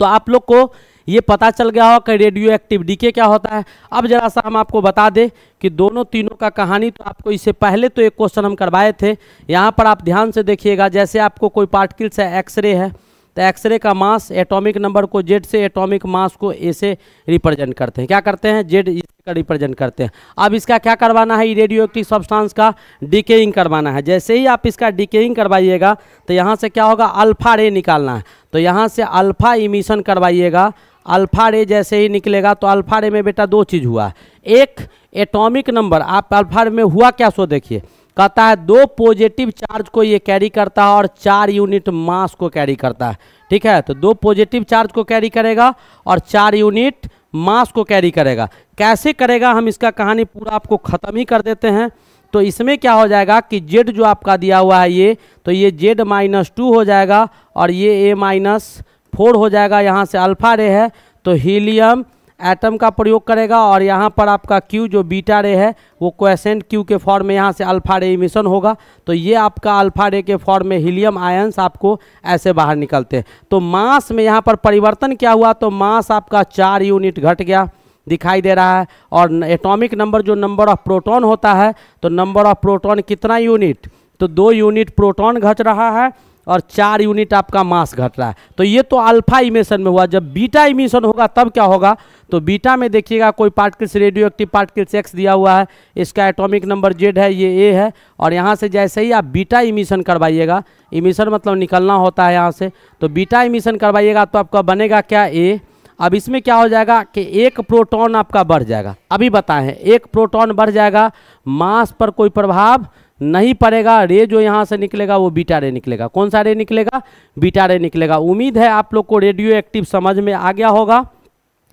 तो आप लोग को ये पता चल गया हो कि रेडियो एक्टिव डीके क्या होता है। अब जरा सा हम आपको बता दें कि दोनों तीनों का कहानी तो आपको इससे पहले तो एक क्वेश्चन हम करवाए थे। यहाँ पर आप ध्यान से देखिएगा, जैसे आपको कोई पार्टिकल्स है एक्सरे है तो एक्सरे का मास एटॉमिक नंबर को जेड से एटॉमिक मास को ए से रिप्रेजेंट करते हैं। क्या करते हैं? जेड का रिप्रेजेंट करते हैं। अब इसका क्या करवाना है? रेडियो एक्टिव सब्सटेंस का डिकेइंग करवाना है। जैसे ही आप इसका डिकेइंग करवाइएगा तो यहाँ से क्या होगा? अल्फ़ा रे निकालना है। तो यहाँ से अल्फ़ा इमिशन करवाइएगा। अल्फ़ा रे जैसे ही निकलेगा तो अल्फ़ा रे में बेटा दो चीज़ हुआ। एक एटॉमिक नंबर आप अल्फ़ा रे में हुआ क्या सो देखिए। कहता है दो पॉजिटिव चार्ज को ये कैरी करता है और चार यूनिट मास को कैरी करता है। ठीक है? तो दो पॉजिटिव चार्ज को कैरी करेगा और चार यूनिट मास को कैरी करेगा। कैसे करेगा हम इसका कहानी पूरा आपको ख़त्म ही कर देते हैं। तो इसमें क्या हो जाएगा कि जेड जो आपका दिया हुआ है ये तो ये जेड माइनस टू हो जाएगा और ये ए माइनस फोर हो जाएगा। यहाँ से अल्फ़ा रे है तो हीलियम एटम का प्रयोग करेगा और यहाँ पर आपका क्यू जो बीटा रे है, वो क्वेसेंट क्यू के फॉर्म में यहाँ से अल्फ़ा रे इमिशन होगा। तो ये आपका अल्फ़ा रे के फॉर्म में हीलियम आयंस आपको ऐसे बाहर निकलते हैं। तो मास में यहाँ पर परिवर्तन क्या हुआ? तो मास आपका चार यूनिट घट गया, दिखाई दे रहा है। और एटॉमिक नंबर जो नंबर ऑफ़ प्रोटॉन होता है तो नंबर ऑफ़ प्रोटॉन कितना यूनिट तो दो यूनिट प्रोटॉन घट रहा है और चार यूनिट आपका मास घट रहा है। तो ये तो अल्फ़ा इमिशन में हुआ। जब बीटा इमिशन होगा, तब क्या होगा? तो बीटा में देखिएगा, कोई particles, radioactive particles X दिया हुआ है, इसका एटॉमिक नंबर जेड है, ये ए है, और यहाँ से जैसे ही आप बीटा इमिशन करवाइएगा, इमिशन मतलब निकलना होता है यहाँ से तो बीटा इमिशन करवाइएगा तो आपका बनेगा क्या ए अब इसमें क्या हो जाएगा कि एक प्रोटॉन आपका बढ़ जाएगा। अभी बताएँ, एक प्रोटॉन बढ़ जाएगा, मास पर कोई प्रभाव नहीं पड़ेगा, रे जो यहाँ से निकलेगा वो बीटा रे निकलेगा। कौन सा रे निकलेगा? बीटा रे निकलेगा। उम्मीद है आप लोग को रेडियो एक्टिव समझ में आ गया होगा।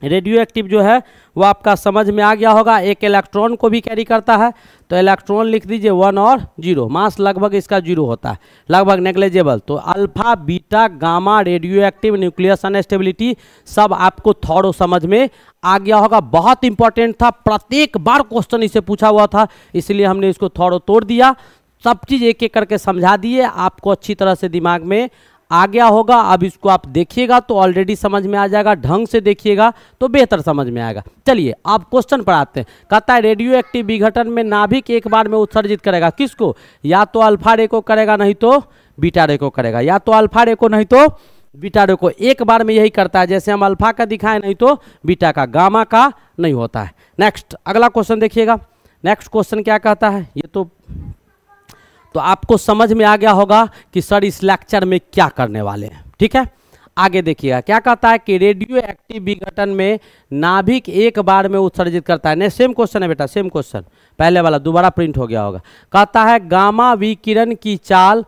रेडियो एक्टिव जो है, वो आपका समझ में आ गया होगा। एक इलेक्ट्रॉन को भी कैरी करता है। तो इलेक्ट्रॉन लिख दीजिए वन और ज़ीरो। मास लगभग इसका ज़ीरो होता है। लगभग नेग्लेजेबल। तो alpha, beta, gamma radioactive nucleus instability सब आपको थोड़ो समझ में आ गया होगा। बहुत इंपॉर्टेंट था। प्रत्येक बार क्वेश्चन इसे पूछा हुआ था, इसलिए हमने इसको थोड़ो तोड़ दिया। सब चीज़ एक एक करके समझा दिए। आपको अच्छी तरह से दिमाग में आ गया होगा। अब इसको आप देखिएगा तो ऑलरेडी समझ में आ जाएगा, ढंग से देखिएगा तो बेहतर समझ में आएगा। चलिए, आप क्वेश्चन पढ़ाते हैं। कहता है रेडियो एक्टिव विघटन में नाभिक एक बार में उत्सर्जित करेगा। किसको? या तो अल्फ़ा रे को करेगा, नहीं तो बीटा रे को करेगा। या तो अल्फ़ा रे को, नहीं तो बीटा रे को। एक बार में यही करता है, जैसे हम अल्फ़ा का दिखाएँ, नहीं तो बीटा का गामा का नहीं होता है। नेक्स्ट अगला क्वेश्चन देखिएगा। नेक्स्ट क्वेश्चन क्या कहता है? ये तो तो आपको समझ में आ गया होगा कि सर इस लेक्चर में क्या करने वाले हैं। ठीक है? आगे देखिएगा। क्या कहता है कि रेडियो एक्टिव विघटन में नाभिक एक बार में उत्सर्जित करता है। नहीं सेम क्वेश्चन है बेटा सेम क्वेश्चन पहले वाला दोबारा प्रिंट हो गया होगा। कहता है, गामा विकिरण की चाल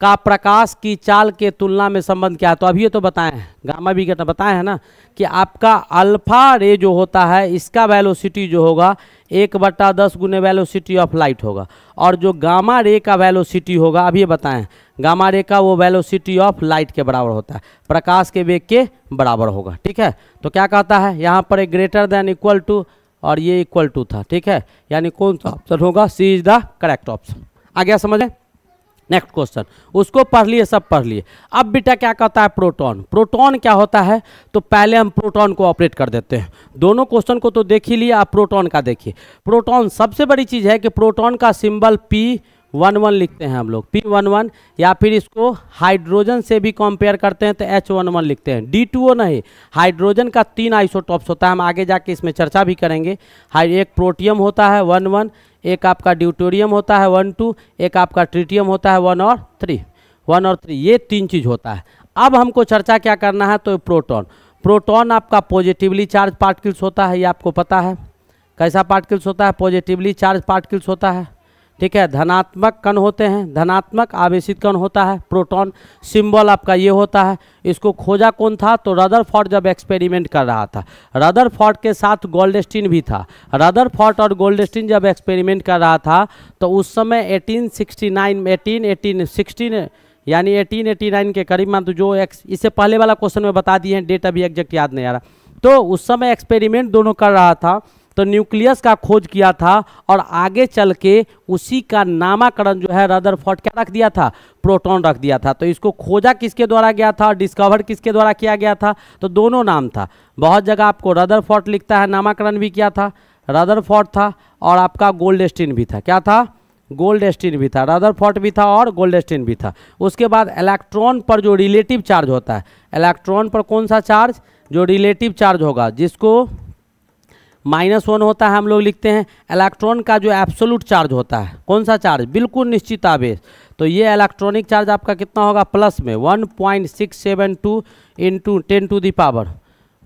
का प्रकाश की चाल के तुलना में संबंध क्या है? तो अभी ये तो बताए गामा भी बताए हैं ना कि आपका अल्फ़ा रे जो होता है, इसका वेलोसिटी जो होगा एक बट्टा दस गुने वैलोसिटी ऑफ़ लाइट होगा। और जो गामा रे का वैलोसिटी होगा अभी बताएँ, गामा रे का वो वैलोसिटी ऑफ़ लाइट के बराबर होता है, प्रकाश के वेग के बराबर होगा, ठीक है? तो क्या कहता है, यहाँ पर एक ग्रेटर देन इक्वल टू और ये इक्वल टू था, ठीक है? यानी कौन सा ऑप्शन होगा? C is the correct option आ गया समझ? नेक्स्ट क्वेश्चन उसको पढ़ लिए, सब पढ़ लिए। अब बेटा क्या कहता है प्रोटॉन? प्रोटॉन क्या होता है? तो पहले हम प्रोटॉन को ऑपरेट कर देते हैं। दोनों क्वेश्चन को तो देख ही लिया आप प्रोटॉन का देखिए। प्रोटॉन सबसे बड़ी चीज़ है कि प्रोटॉन का सिंबल पी वन वन लिखते हैं हम लोग। पी वन वन या फिर इसको हाइड्रोजन से भी कंपेयर करते हैं तो एच वन वन लिखते हैं। डी टू ओ नहीं हाइड्रोजन का तीन आइसोटॉप्स होता है। हम आगे जाके इसमें चर्चा भी करेंगे। एक प्रोटियम होता है वन वन एक आपका ड्यूटोरियम होता है वन टू, एक आपका ट्रिटियम होता है वन और थ्री। वन और थ्री, ये तीन चीज़ होता है। अब हमको चर्चा क्या करना है तो प्रोटॉन। प्रोटॉन आपका पॉजिटिवली चार्ज पार्टिकल्स होता है, ये आपको पता है। कैसा पार्टिकल्स होता है? पॉजिटिवली चार्ज पार्टिकल्स होता है। ठीक है, धनात्मक कण होते हैं, धनात्मक आवेशित कण होता है, प्रोटॉन सिंबल आपका ये होता है। इसको खोजा कौन था? तो रदर फोर्ट जब एक्सपेरिमेंट कर रहा था। रदर फोर्ट के साथ गोल्डस्टीन भी था। रदर फोर्ट और गोल्डस्टीन जब एक्सपेरिमेंट कर रहा था तो उस समय 1869 18 18 16 यानी 1889 के करीब, मान तो जो एक्स इससे पहले वाला क्वेश्चन में बता दिए हैं डेट अभी एग्जैक्ट याद नहीं आ रहा। तो उस समय एक्सपेरिमेंट दोनों कर रहा था। तो न्यूक्लियस का खोज किया था और आगे चल के उसी का नामाकरण जो है रदरफोर्ड क्या रख दिया था? प्रोटॉन रख दिया था। तो इसको खोजा किसके द्वारा गया था? और डिस्कवर किसके द्वारा किया गया था? तो दोनों नाम था। बहुत जगह आपको रदरफोर्ड लिखता है, नामाकरण भी किया था, रदरफोर्ड था और आपका गोल्ड स्टीन भी था। क्या था? गोल्ड स्टीन भी था, रदरफोर्ड भी था और गोल्ड स्टीन भी था। उसके बाद इलेक्ट्रॉन पर जो रिलेटिव चार्ज होता है, इलेक्ट्रॉन पर कौन सा चार्ज? जो रिलेटिव चार्ज होगा, जिसको माइनस वन होता है, हम लोग लिखते हैं इलेक्ट्रॉन का जो एब्सोलूट चार्ज होता है, कौन सा चार्ज बिल्कुल निश्चित आवेश। तो ये इलेक्ट्रॉनिक चार्ज आपका कितना होगा? प्लस में one point six seven two into ten to the power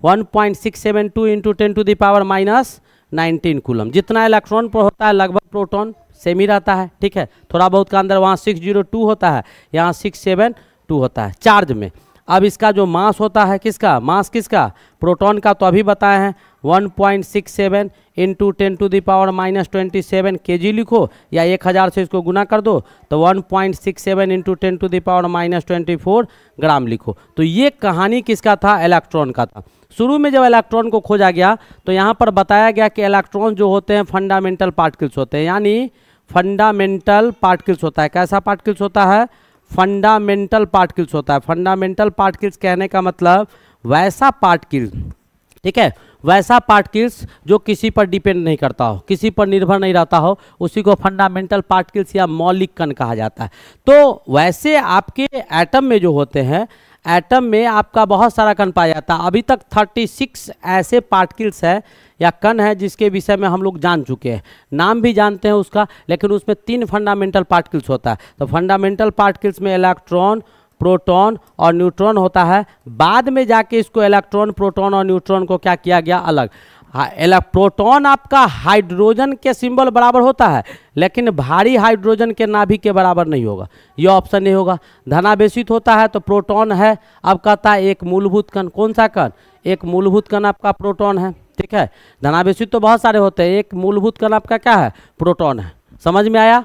one point six seven two into ten to the power minus nineteen coulomb जितना इलेक्ट्रॉन पर होता है, लगभग प्रोटॉन सेम ही रहता है, ठीक है? थोड़ा बहुत का अंदर वहाँ सिक्स ज़ीरो टू होता है, यहाँ सिक्स सेवन टू होता है चार्ज में। अब इसका जो मास होता है, किसका? मास किसका? प्रोटॉन का तो अभी बताए हैं। 1.67 point six seven into ten to the power minus twenty seven K G लिखो या एक हज़ार से इसको गुना कर दो तो 1.67 point six seven into ten to the power minus twenty four gram लिखो। तो ये कहानी किसका था? इलेक्ट्रॉन का था। शुरू में जब इलेक्ट्रॉन को खोजा गया तो यहाँ पर बताया गया कि इलेक्ट्रॉन जो होते हैं फंडामेंटल पार्टिकल्स होते हैं, यानी फंडामेंटल पार्टिकल्स होता है। कैसा पार्टिकल्स होता है? फंडामेंटल पार्टिकल्स होता है। फंडामेंटल पार्टिकल्स कहने का मतलब वैसा पार्टिकल ठीक है? वैसा पार्टिकल्स जो किसी पर डिपेंड नहीं करता हो, किसी पर निर्भर नहीं रहता हो, उसी को फंडामेंटल पार्टिकल्स या मौलिक कण कहा जाता है। तो वैसे आपके एटम में जो होते हैं, एटम में आपका बहुत सारा कण पाया जाता है। अभी तक 36 ऐसे पार्टिकल्स है या कण है जिसके विषय में हम लोग जान चुके हैं। नाम भी जानते हैं उसका, लेकिन उसमें तीन फंडामेंटल पार्टिकल्स होता है। तो फंडामेंटल पार्टिकल्स में इलेक्ट्रॉन प्रोटॉन और न्यूट्रॉन होता है। बाद में जाके इसको इलेक्ट्रॉन प्रोटॉन और न्यूट्रॉन को क्या किया गया अलग? हाँ, प्रोटॉन आपका हाइड्रोजन के सिंबल बराबर होता है लेकिन भारी हाइड्रोजन के नाभि के बराबर नहीं होगा। यह ऑप्शन नहीं होगा। धनावेशित होता है तो प्रोटॉन है। अब कहता है एक मूलभूत कण कौन सा कण? एक मूलभूत कण आपका प्रोटॉन है। ठीक है? धनावेशित तो बहुत सारे होते हैं। एक मूलभूत कण आपका क्या है? प्रोटॉन है। समझ में आया?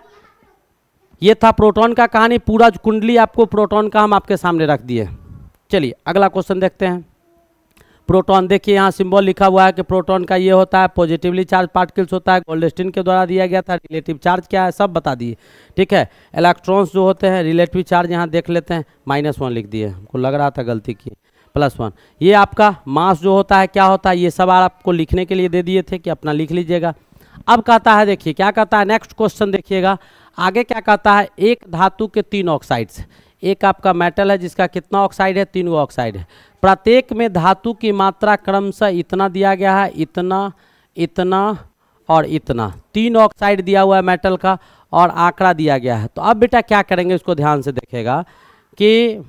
ये था प्रोटॉन का कहानी, पूरा कुंडली आपको प्रोटॉन का हम आपके सामने रख दिए। चलिए, अगला क्वेश्चन देखते हैं। प्रोटॉन, देखिए यहाँ सिंबल लिखा हुआ है कि प्रोटॉन का ये होता है, पॉजिटिवली चार्ज पार्टिकल्स होता है गोल्डस्टिन के द्वारा दिया गया था, रिलेटिव चार्ज क्या है, सब बता दिए। ठीक है, इलेक्ट्रॉन्स जो होते हैं, रिलेटिव चार्ज यहाँ देख लेते हैं, माइनस वन लिख दिए, हमको लग रहा था गलती की, प्लस वन। ये आपका मास जो होता है, क्या होता है, ये सब आपको लिखने के लिए दे दिए थे कि अपना लिख लीजिएगा। अब कहता है, देखिए, क्या कहता है, नेक्स्ट क्वेश्चन देखिएगा आगे क्या कहता है? एक धातु के तीन ऑक्साइड्स एक आपका मेटल है, जिसका कितना ऑक्साइड है? तीन ऑक्साइड है। प्रत्येक में धातु की मात्रा क्रमशः इतना दिया गया है, इतना इतना और इतना। तीन ऑक्साइड दिया हुआ है मेटल का और आंकड़ा दिया गया है। तो अब बेटा क्या करेंगे उसको ध्यान से देखेगा कि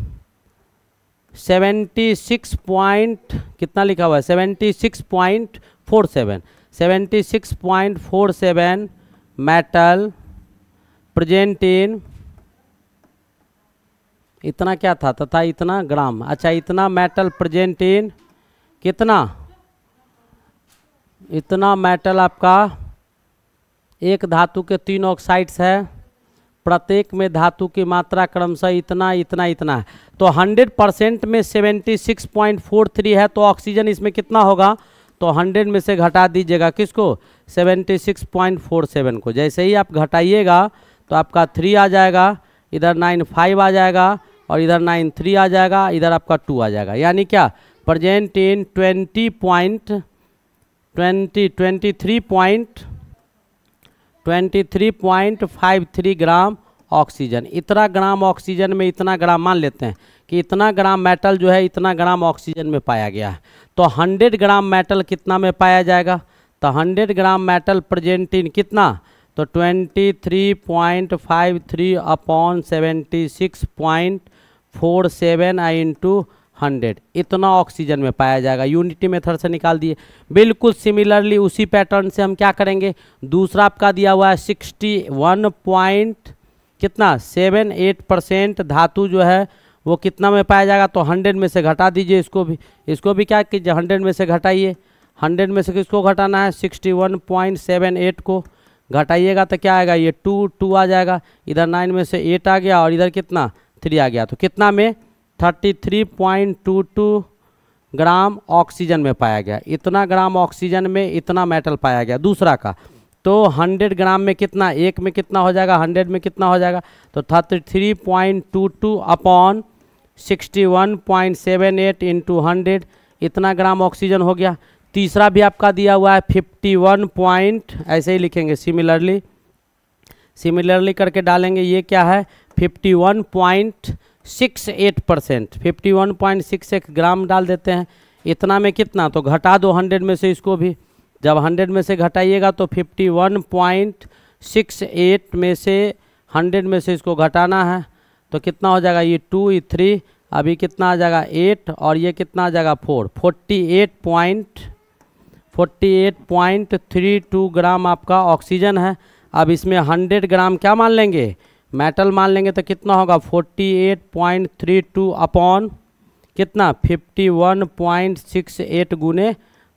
76 पॉइंट, कितना लिखा हुआ है? 76.47 76.47 मेटल प्रेजेंट इन इतना क्या था? तथा इतना ग्राम। अच्छा इतना मेटल प्रेजेंट इन कितना? इतना मेटल आपका एक धातु के तीन ऑक्साइड्स है। प्रत्येक में धातु की मात्रा क्रमशः इतना इतना इतना है। तो 100 परसेंट में 76.43 है तो ऑक्सीजन इसमें कितना होगा? तो 100 में से घटा दीजिएगा किसको? 76.47 को। जैसे ही आप घटाइएगा तो आपका थ्री आ जाएगा, इधर नाइन फाइव आ जाएगा और इधर नाइन थ्री आ जाएगा, इधर आपका टू आ जाएगा। यानी क्या? Present in twenty point twenty twenty three point twenty three point five three gram oxygen इतना ग्राम ऑक्सीजन में इतना ग्राम मान लेते हैं कि इतना ग्राम मेटल जो है, इतना ग्राम ऑक्सीजन में पाया गया है। तो हंड्रेड ग्राम मेटल कितना में पाया जाएगा? तो hundred gram metal present in कितना? तो twenty three point five three upon seventy six point four seven आई इंटू हंड्रेड इतना ऑक्सीजन में पाया जाएगा। यूनिटी मेथड से निकाल दिए। बिल्कुल सिमिलरली उसी पैटर्न से हम क्या करेंगे? दूसरा आपका दिया हुआ है सिक्सटी वन पॉइंट कितना? सेवन एट परसेंट धातु जो है, वो कितना में पाया जाएगा? तो हंड्रेड में से घटा दीजिए इसको भी। इसको भी क्या कीजिए? हंड्रेड में से घटाइए। हंड्रेड में से किसको घटाना है? Sixty one point seven eight को। घटाइएगा तो क्या आएगा? ये टू टू आ जाएगा। इधर नाइन में से एट आ गया और इधर कितना? थ्री आ गया। तो कितना में? Thirty three point two two gram oxygen में पाया गया। इतना ग्राम ऑक्सीजन में इतना मेटल पाया गया। दूसरा का तो हंड्रेड ग्राम में कितना? एक में कितना हो जाएगा? हंड्रेड में कितना हो जाएगा? तो thirty three point two two upon sixty one point seven eight into hundred इतना ग्राम ऑक्सीजन हो गया। तीसरा भी आपका दिया हुआ है फिफ्टी वन पॉइंट ऐसे ही लिखेंगे सिमिलरली सिमिलरली करके डालेंगे, ये क्या है? Fifty one point six eight percent fifty one point six एक ग्राम डाल देते हैं। इतना में कितना? तो घटा दो हंड्रेड में से इसको भी। जब हंड्रेड में से घटाइएगा तो fifty one point six eight में से हंड्रेड में से इसको घटाना है। तो कितना हो जाएगा? ये टू ये थ्री अभी कितना आ जाएगा? एट और ये कितना आ जाएगा? Four forty eight point forty eight point three two gram आपका ऑक्सीजन है। अब इसमें हंड्रेड ग्राम क्या मान लेंगे? मेटल मान लेंगे तो कितना होगा? Forty eight point three two upon कितना? Fifty one point six eight गुने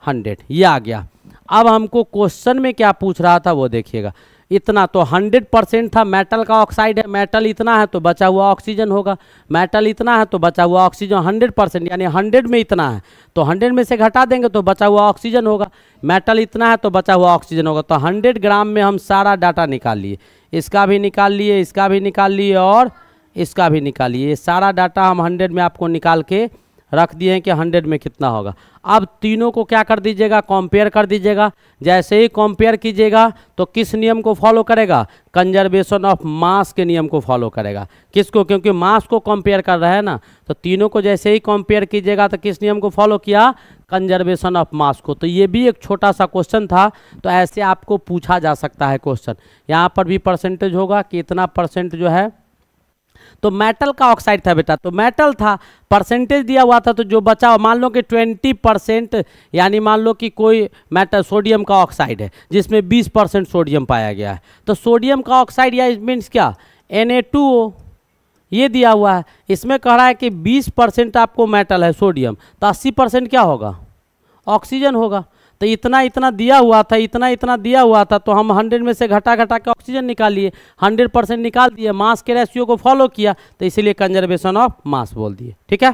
हंड्रेड। ये आ गया। अब हमको क्वेश्चन में क्या पूछ रहा था वो देखिएगा। इतना तो 100 परसेंट था। मेटल का ऑक्साइड है, मेटल इतना है तो बचा हुआ ऑक्सीजन होगा। मेटल इतना है तो बचा हुआ ऑक्सीजन 100 परसेंट, यानी 100 में इतना है। तो 100 में से घटा देंगे तो बचा हुआ ऑक्सीजन होगा। मेटल इतना है तो बचा हुआ ऑक्सीजन होगा। तो 100 ग्राम में हम सारा डाटा निकाल लिए। इसका भी निकाल लिए, इसका भी निकाल लिए और इसका भी निकाल लिए। सारा डाटा हम हंड्रेड में आपको निकाल के रख दिए हैं कि हंड्रेड में कितना होगा। अब तीनों को क्या कर दीजिएगा? कंपेयर कर दीजिएगा। जैसे ही कंपेयर कीजिएगा तो किस नियम को फॉलो करेगा? कंजर्वेशन ऑफ़ मास के नियम को फॉलो करेगा। किसको? क्योंकि मास को कंपेयर कर रहा है ना तो तीनों को जैसे ही कंपेयर कीजिएगा तो किस नियम को फॉलो किया? कंजर्वेशन ऑफ़ मास को। तो ये भी एक छोटा सा क्वेश्चन था तो ऐसे आपको पूछा जा सकता है क्वेश्चन यहाँ पर भी परसेंटेज होगा कि इतना परसेंट जो है तो मेटल का ऑक्साइड था बेटा। तो मेटल था परसेंटेज दिया हुआ था तो जो बचा, मान लो कि ट्वेंटी परसेंट यानी मान लो कि कोई मेटल सोडियम का ऑक्साइड है, जिसमें बीस परसेंट सोडियम पाया गया है। तो सोडियम का ऑक्साइड या मीन्स क्या? एन ये दिया हुआ है। इसमें कह रहा है कि 20 परसेंट आपको मेटल है सोडियम तो 80 परसेंट क्या होगा? ऑक्सीजन होगा। तो इतना इतना दिया हुआ था, इतना इतना दिया हुआ था तो हम हंड्रेड में से घटा घटा के ऑक्सीजन निकाल लिए हंड्रेड परसेंट निकाल दिए मास के रेशियो को फॉलो किया तो इसीलिए कंजर्वेशन ऑफ़ मास बोल दिए। ठीक है?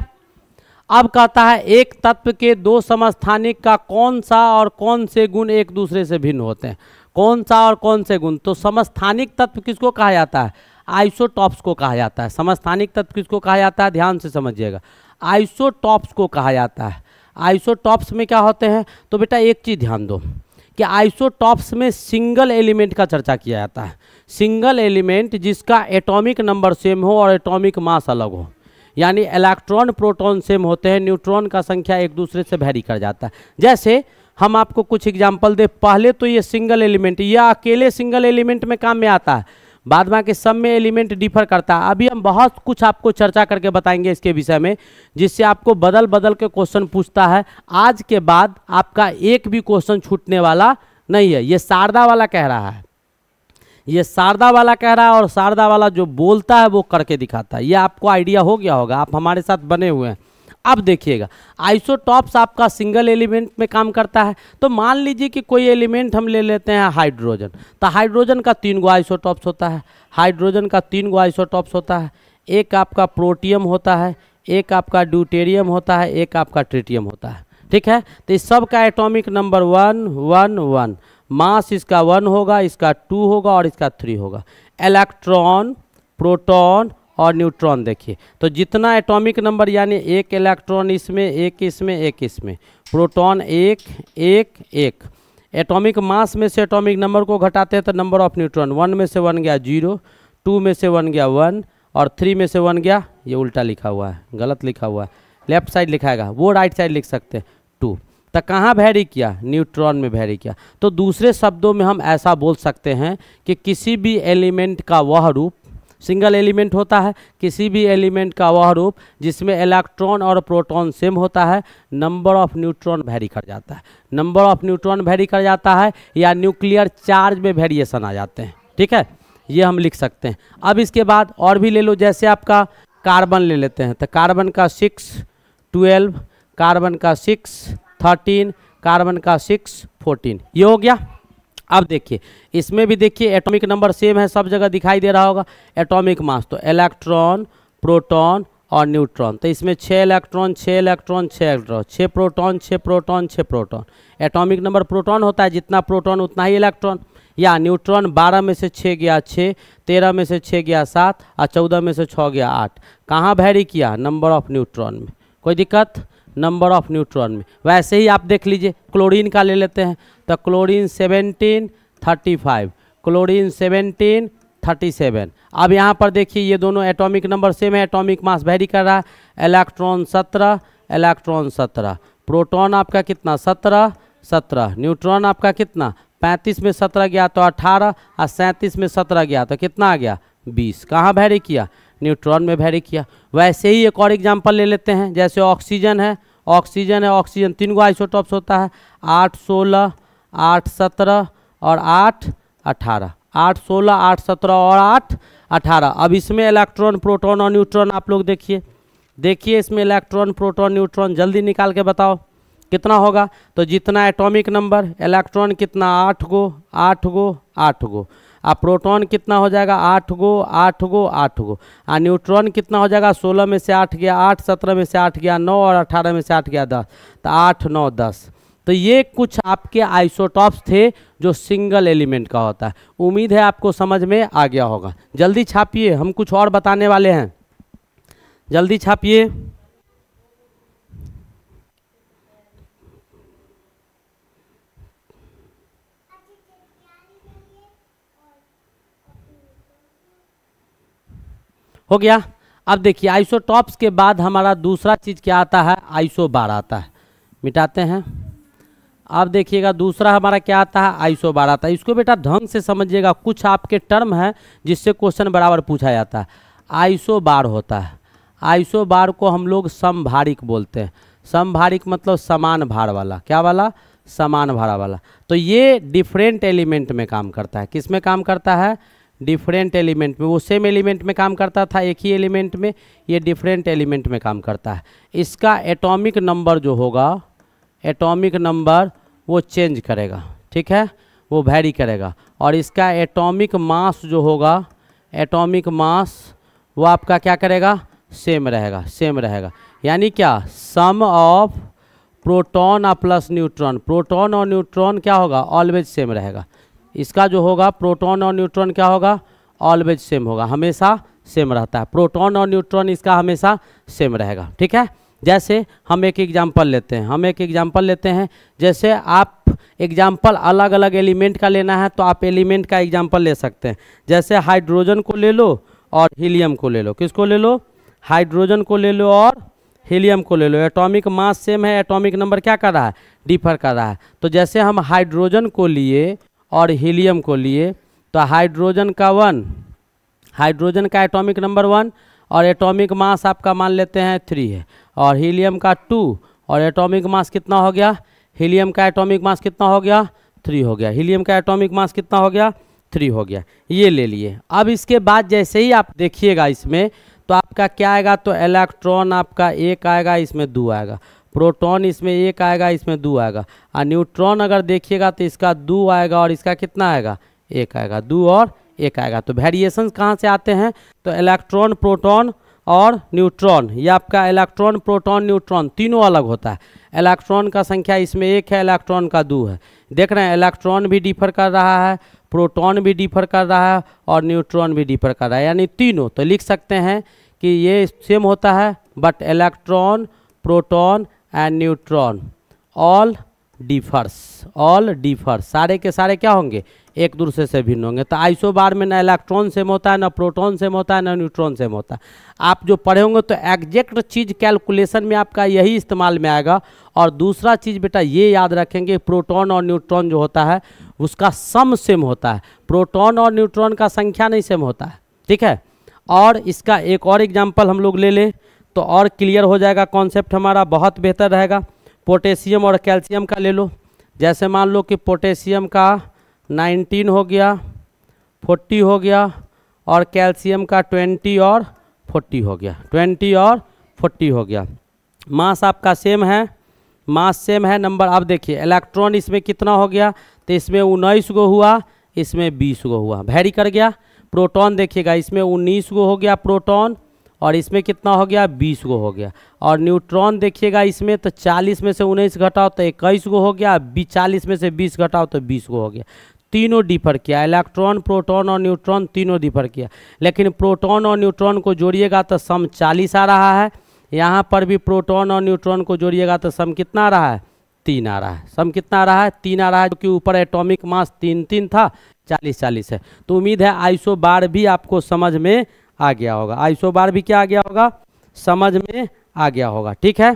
अब कहता है, एक तत्व के दो समस्थानिक का कौन सा और कौन से गुण एक दूसरे से भिन्न होते हैं? कौन सा और कौन से गुण? तो समस्थानिक तत्व किसको कहा जाता है? आइसोटॉप्स को कहा जाता है। समस्थानिक तत्व किसको कहा जाता है? ध्यान से समझिएगा। आइसोटॉप्स को कहा जाता है। आइसोटॉप्स में क्या होते हैं? तो बेटा एक चीज़ ध्यान दो कि आइसोटॉप्स में सिंगल एलिमेंट का चर्चा किया जाता है। सिंगल एलिमेंट जिसका एटॉमिक नंबर सेम हो और एटॉमिक मास अलग हो। यानी इलेक्ट्रॉन, प्रोटॉन सेम होते हैं, न्यूट्रॉन का संख्या एक दूसरे से वैरी कर जाता है। जैसे हम आपको कुछ एग्ज़ाम्पल दे, पहले तो ये सिंगल एलिमेंट यह अकेले सिंगल एलिमेंट में काम में आता है। बाद बाकी सब में एलिमेंट डिफर करता है। अभी हम बहुत कुछ आपको चर्चा करके बताएँगे इसके विषय में, जिससे आपको बदल बदल के क्वेश्चन पूछता है। आज के बाद आपका एक भी क्वेश्चन छूटने वाला नहीं है। ये शारदा वाला कह रहा है। ये शारदा वाला कह रहा है और शारदा वाला जो बोलता है वो करके दिखाता है। ये आपको आइडिया हो गया होगा। आप हमारे साथ बने हुए हैं। अब देखिएगा, आइसोटॉप्स आपका सिंगल एलिमेंट में काम करता है तो मान लीजिए कि कोई एलिमेंट हम ले लेते हैं हाइड्रोजन तो हाइड्रोजन का तीन गो आइसोटॉप्स होता है, हाइड्रोजन का तीन गो आइसोटॉप्स होता है, एक आपका प्रोटियम होता है, एक आपका ड्यूटेरियम होता है, एक आपका ट्रिटियम होता है, ठीक है? तो इस सब का atomic number one one one, mass इसका वन होगा, इसका टू होगा और इसका थ्री होगा, इलेक्ट्रॉन, प्रोटॉन और न्यूट्रॉन देखिए। तो जितना एटॉमिक नंबर, यानी एक इलेक्ट्रॉन इसमें, एक इसमें एक इसमें। प्रोटॉन एक एक एक। एटॉमिक मास में से एटॉमिक नंबर को घटाते हैं तो नंबर ऑफ़ न्यूट्रॉन। वन में से वन गया ज़ीरो, टू में से वन गया वन, और थ्री में से वन गया, ये उल्टा लिखा हुआ है, गलत लिखा हुआ है। लेफ़्ट साइड लिखाएगा, वो राइट साइड लिख सकते हैं, टू। तो कहाँ वैरी किया? न्यूट्रॉन में वैरी किया। तो दूसरे शब्दों में हम ऐसा बोल सकते हैं कि किसी भी एलिमेंट का वह रूप सिंगल एलिमेंट होता है, किसी भी एलिमेंट का वह रूप जिसमें इलेक्ट्रॉन और प्रोटॉन सेम होता है, नंबर ऑफ़ न्यूट्रॉन वैरी कर जाता है। नंबर ऑफ़ न्यूट्रॉन वैरी कर जाता है या न्यूक्लियर चार्ज में वेरिएशन आ जाते हैं। ठीक है? ये हम लिख सकते हैं। अब इसके बाद और भी ले लो, जैसे आपका कार्बन ले लेते हैं। तो कार्बन का सिक्स ट्वेल्व कार्बन का सिक्स थर्टीन कार्बन का सिक्स फोर्टीन ये हो गया। अब देखिए, इसमें भी देखिए एटॉमिक नंबर सेम है, सब जगह दिखाई दे रहा होगा। एटॉमिक मास तो इलेक्ट्रॉन प्रोटॉन और न्यूट्रॉन तो इसमें छः इलेक्ट्रॉन छः इलेक्ट्रॉन छः इलेक्ट्रॉन छः प्रोटॉन छः प्रोटॉन छः प्रोटॉन एटॉमिक नंबर प्रोटॉन होता है, जितना प्रोटॉन उतना ही इलेक्ट्रॉन या न्यूट्रॉन बारह में से छः गया छः तेरह में से छः गया सात, और चौदह में से छः गया आठ। कहाँ वैरी किया? नंबर ऑफ़ न्यूट्रॉन में। कोई दिक्कत? नंबर ऑफ़ न्यूट्रॉन में। वैसे ही आप देख लीजिए, क्लोरीन का ले लेते हैं। तो chlorine seventeen, thirty five. Chlorine seventeen, thirty seven. अब यहाँ पर देखिए, ये दोनों एटॉमिक नंबर सेम है, एटॉमिक मास वेरी कर रहा है। इलेक्ट्रॉन सत्रह इलेक्ट्रॉन सत्रह। प्रोटॉन आपका कितना? सत्रह सत्रह। न्यूट्रॉन आपका कितना? पैंतीस में सत्रह गया तो अठारह, और सैंतीस में सत्रह गया तो कितना आ गया? बीस। कहाँ वैरी किया? न्यूट्रॉन में वैरी किया। वैसे ही एक और एग्ज़ाम्पल ले लेते हैं। जैसे ऑक्सीजन है ऑक्सीजन है, ऑक्सीजन तीन गो आइसोटॉप्स होता है, आठ सोलह, आठ सत्रह और आठ अठारह। आठ सोलह, आठ सत्रह और आठ अठारह। अब इसमें इलेक्ट्रॉन, प्रोटॉन और न्यूट्रॉन आप लोग देखिए। देखिए इसमें इलेक्ट्रॉन, प्रोटॉन, न्यूट्रॉन, जल्दी निकाल के बताओ, कितना होगा? तो जितना एटॉमिक नंबर, इलेक्ट्रॉन कितना? आठ गो आठ गो आठ गो। आ प्रोटॉन कितना हो जाएगा? आठ गो आठ गो आठ गो। आ न्यूट्रॉन कितना हो जाएगा? सोलह में से आठ गया आठ, सत्रह में से आठ गया नौ और अठारह में से आठ गया दस। तो आठ, नौ, दस। तो ये कुछ आपके आइसोटॉप्स थे जो सिंगल एलिमेंट का होता है। उम्मीद है आपको समझ में आ गया होगा। जल्दी छापिए, हम कुछ और बताने वाले हैं। जल्दी छापिए। हो गया। अब देखिए आइसोटॉप्स के बाद हमारा दूसरा चीज़ क्या आता है? आइसो बार आता है। मिटाते हैं। अब देखिएगा, दूसरा हमारा क्या आता है? आइसो बार आता है। इसको बेटा ढंग से समझिएगा। कुछ आपके टर्म है जिससे क्वेश्चन बराबर पूछा जाता है। आइसो बार होता है। आइसो बार को हम लोग समभारिक बोलते हैं। समभारिक मतलब समान भार वाला। क्या वाला? समान भार वाला। तो ये डिफरेंट एलिमेंट में काम करता है। किसमें काम करता है? डिफरेंट एलिमेंट में, वो सेम एलिमेंट में काम करता था, एक ही एलिमेंट में, ये डिफरेंट एलिमेंट में काम करता है। इसका एटॉमिक नंबर जो होगा, एटॉमिक नंबर वो चेंज करेगा, ठीक है? वो वैरी करेगा। और इसका एटॉमिक मास जो होगा, एटॉमिक मास वो आपका क्या करेगा? सेम रहेगा सेम रहेगा। यानी क्या? सम ऑफ़ प्रोटॉन और प्लस न्यूट्रॉन। प्रोटॉन और न्यूट्रॉन क्या होगा? ऑलवेज सेम रहेगा। इसका जो होगा, प्रोटॉन और न्यूट्रॉन क्या होगा? ऑलवेज सेम होगा, हमेशा सेम रहता है। प्रोटॉन और न्यूट्रॉन इसका हमेशा सेम रहेगा, ठीक है? जैसे हम एक एग्ज़ाम्पल लेते हैं, हम एक एग्ज़ाम्पल लेते हैं। जैसे आप एग्ज़ाम्पल अलग अलग एलिमेंट का लेना है तो आप एलिमेंट का एग्ज़ाम्पल ले सकते हैं। जैसे हाइड्रोजन को ले लो और हीलियम को ले लो। किसको ले लो? हाइड्रोजन को ले लो और हीलियम को ले लो। एटॉमिक मास सेम है एटॉमिक नंबर क्या कर रहा है? डिफर कर रहा है। तो जैसे हम हाइड्रोजन को लिए और हीलियम को लिए तो हाइड्रोजन का वन, हाइड्रोजन का एटॉमिक नंबर वन और एटॉमिक मास आपका मान लेते हैं थ्री है। और हीलियम का टू और एटॉमिक मास कितना हो गया? हीलियम का एटॉमिक मास कितना हो गया? थ्री हो गया। हीलियम का एटॉमिक मास कितना हो गया? थ्री हो गया। ये ले लिए। अब इसके बाद जैसे ही आप देखिएगा इसमें तो आपका क्या आएगा? तो इलेक्ट्रॉन आपका एक आएगा, इसमें दो आएगा। प्रोटॉन इसमें एक आएगा, इसमें दो आएगा। और न्यूट्रॉन अगर देखिएगा तो इसका दो आएगा और इसका कितना आएगा? एक आएगा। दो और एक आएगा। तो वेरिएशन कहाँ से आते हैं? तो इलेक्ट्रॉन प्रोटॉन और न्यूट्रॉन ये आपका इलेक्ट्रॉन प्रोटॉन न्यूट्रॉन तीनों अलग होता है। इलेक्ट्रॉन का संख्या इसमें एक है इलेक्ट्रॉन का दो है। देख रहे हैं इलेक्ट्रॉन भी डिफर कर रहा है प्रोटॉन भी डिफर कर रहा है और न्यूट्रॉन भी डिफर कर रहा है। यानी तीनों। तो लिख सकते हैं कि ये सेम होता है but electron proton and neutron all differs all differs सारे के सारे क्या होंगे? एक दूसरे से भिन्न होंगे। तो आइसो बार में ना इलेक्ट्रॉन सेम होता है, ना प्रोटॉन सेम होता है, ना न्यूट्रॉन सेम होता है। आप जो पढ़े होंगे तो एग्जैक्ट चीज़ कैलकुलेशन में आपका यही इस्तेमाल में आएगा। और दूसरा चीज़ बेटा ये याद रखेंगे प्रोटॉन और न्यूट्रॉन जो होता है, उसका सम सेम होता है। प्रोटॉन और न्यूट्रॉन का संख्या नहीं सेम होता है। ठीक है? और इसका एक और एग्ज़ाम्पल हम लोग ले लें। तो और क्लियर हो जाएगा कॉन्सेप्ट हमारा, बहुत बेहतर रहेगा। पोटेशियम और कैल्शियम का ले लो। जैसे मान लो कि पोटेशियम का 19 हो गया 40 हो गया, और कैल्शियम का 20 और 40 हो गया 20 और 40 हो गया। मास आपका सेम है, मास सेम है, नंबर अब देखिए, इलेक्ट्रॉन इसमें कितना हो गया तो इसमें उन्नीस गो हुआ, इसमें बीस गो हुआ, भैरी कर गया। प्रोटॉन देखिएगा, इसमें उन्नीस गो हो गया प्रोटॉन और इसमें कितना हो गया? बीस गो हो गया। और न्यूट्रॉन देखिएगा इसमें तो चालीस में से उन्नीस घटाओ तो इक्कीस गो हो गया। चालीस में से बीस घटाओ तो बीस गो हो गया। तीनों डिफर किया। इलेक्ट्रॉन प्रोटॉन और न्यूट्रॉन तीनों डिफर किया। लेकिन प्रोटॉन और न्यूट्रॉन को जोड़िएगा तो सम चालीस आ रहा है। यहाँ पर भी प्रोटॉन और न्यूट्रॉन को जोड़िएगा तो सम कितना आ रहा है? तीन आ रहा है। सम कितना आ रहा है? तीन आ रहा है क्योंकि ऊपर एटॉमिक मास तीन तीन था, चालीस चालीस है। तो उम्मीद है आइसो बार भी आपको समझ में आ गया होगा। आइसो बार भी क्या आ गया होगा? समझ में आ गया होगा। ठीक है?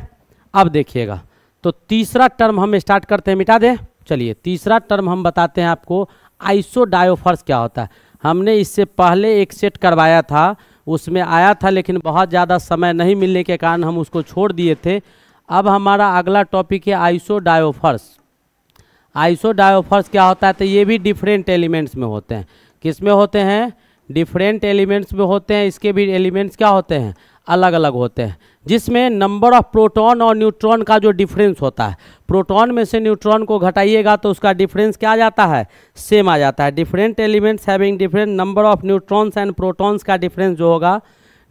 अब देखिएगा। तो तीसरा टर्म हम स्टार्ट करते हैं, मिटा दे। चलिए, तीसरा टर्म हम बताते हैं आपको। आइसो डायोफर्स क्या होता है? हमने इससे पहले एक सेट करवाया था, उसमें आया था, लेकिन बहुत ज़्यादा समय नहीं मिलने के कारण हम उसको छोड़ दिए थे। अब हमारा अगला टॉपिक है आइसो डायोफर्स आइसो डायोफर्स क्या होता है? तो ये भी डिफरेंट एलिमेंट्स में होते हैं। किसमें होते हैं? डिफरेंट एलिमेंट्स में होते हैं, इसके भी एलिमेंट्स क्या होते हैं? अलग अलग होते हैं। जिसमें नंबर ऑफ़ प्रोटॉन और न्यूट्रॉन का जो डिफरेंस होता है। प्रोटॉन में से न्यूट्रॉन को घटाइएगा तो उसका डिफरेंस क्या आ जाता है? सेम आ जाता है। Different elements having different number of neutrons and protons का डिफरेंस जो होगा,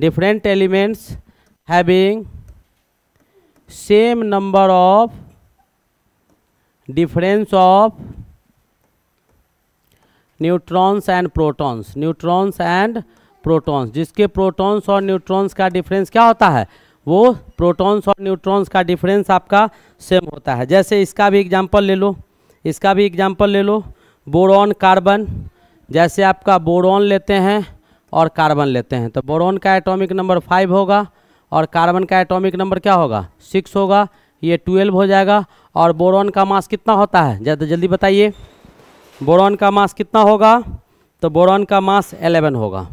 different elements having same number of difference of neutrons and protons, neutrons and protons. जिसके प्रोटॉन्स और न्यूट्रॉन्स का डिफरेंस क्या होता है? वो प्रोटॉन्स और न्यूट्रॉन्स का डिफरेंस आपका सेम होता है। जैसे इसका भी एग्जांपल ले लो, इसका भी एग्जांपल ले लो। बोरॉन कार्बन, जैसे आपका बोरॉन लेते हैं और कार्बन लेते हैं। तो बोरॉन का एटॉमिक नंबर फाइव होगा और कार्बन का एटॉमिक नंबर क्या होगा? सिक्स होगा, ये ट्वेल्व हो जाएगा। और बोरॉन का मास कितना होता है? ज़्यादा जल्दी बताइए। बोरॉन का मास कितना होगा? तो बोरॉन का मास 11 होगा।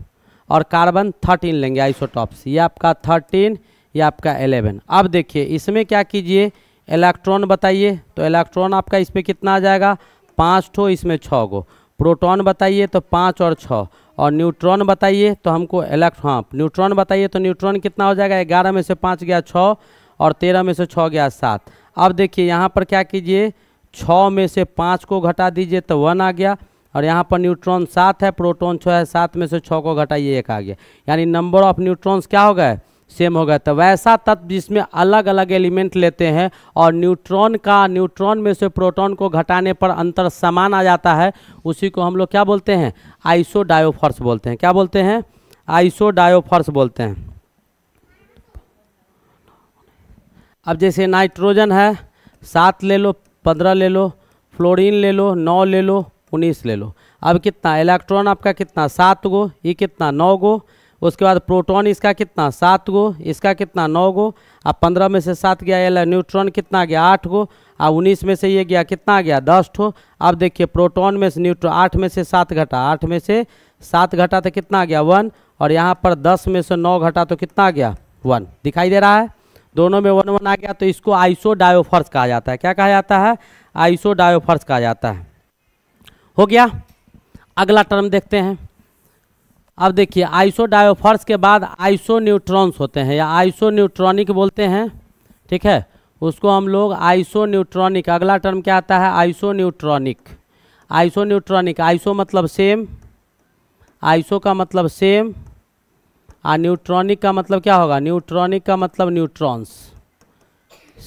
और कार्बन 13 लेंगे, आइसोटॉप्स। ये आपका 13 ये आपका 11 अब देखिए, इसमें क्या कीजिए? इलेक्ट्रॉन बताइए। तो इलेक्ट्रॉन आपका इसमें कितना आ जाएगा? पाँच ठो, इसमें छः गो। प्रोटॉन बताइए तो पाँच और छः और न्यूट्रॉन बताइए तो हमको इलेक्ट हाँ न्यूट्रॉन बताइए तो न्यूट्रॉन कितना हो जाएगा? ग्यारह में से पाँच गया छः और तेरह में से छः गया सात। अब देखिए, यहाँ पर क्या कीजिए? छः में से पाँच को घटा दीजिए तो वन आ गया। और यहाँ पर न्यूट्रॉन सात है, प्रोटॉन छः है, सात में से छः को घटाइए, एक आ गया। यानी नंबर ऑफ़ न्यूट्रॉन्स क्या हो गए? सेम हो गया तो वैसा तत्व जिसमें अलग अलग एलिमेंट लेते हैं और न्यूट्रॉन का, न्यूट्रॉन में से प्रोटॉन को घटाने पर अंतर समान आ जाता है, उसी को हम लोग क्या बोलते हैं? आइसो डायोफर्स बोलते हैं। क्या बोलते हैं? आइसो डायोफर्स बोलते हैं। अब जैसे नाइट्रोजन है, सात ले लो पंद्रह ले लो, फ्लोरीन ले लो, नौ ले लो, उन्नीस ले लो। अब कितना? इलेक्ट्रॉन आपका कितना? सात गो, ये कितना? नौ गो। उसके बाद प्रोटॉन इसका कितना? सात गो, इसका कितना? नौ गो। अब पंद्रह में से सात गया, ये न्यूट्रॉन कितना गया? आठ गो। अब उन्नीस में से ये गया, कितना गया? दस ठो। अब देखिए, प्रोटॉन में से न्यूट्रॉन, आठ में से सात घटा। आठ में से सात घटा तो कितना गया? वन। और यहाँ पर दस में से नौ घटा तो कितना गया? वन। दिखाई दे रहा है? दोनों में वन वन आ गया तो इसको आइसो डायोफर्स कहा जाता है। क्या कहा जाता है? आइसो डायोफर्स कहा जाता है। हो गया? अगला टर्म देखते हैं। अब देखिए आइसो डायोफर्स के बाद आइसो न्यूट्रॉन्स होते हैं, या आइसो न्यूट्रॉनिक बोलते हैं। ठीक है? उसको हम लोग आइसो न्यूट्रॉनिक अगला टर्म क्या आता है? Iso neutronic iso neutronic iso मतलब सेम। आइसो का मतलब सेम। और न्यूट्रॉनिक का मतलब क्या होगा? न्यूट्रॉनिक का मतलब न्यूट्रॉन्स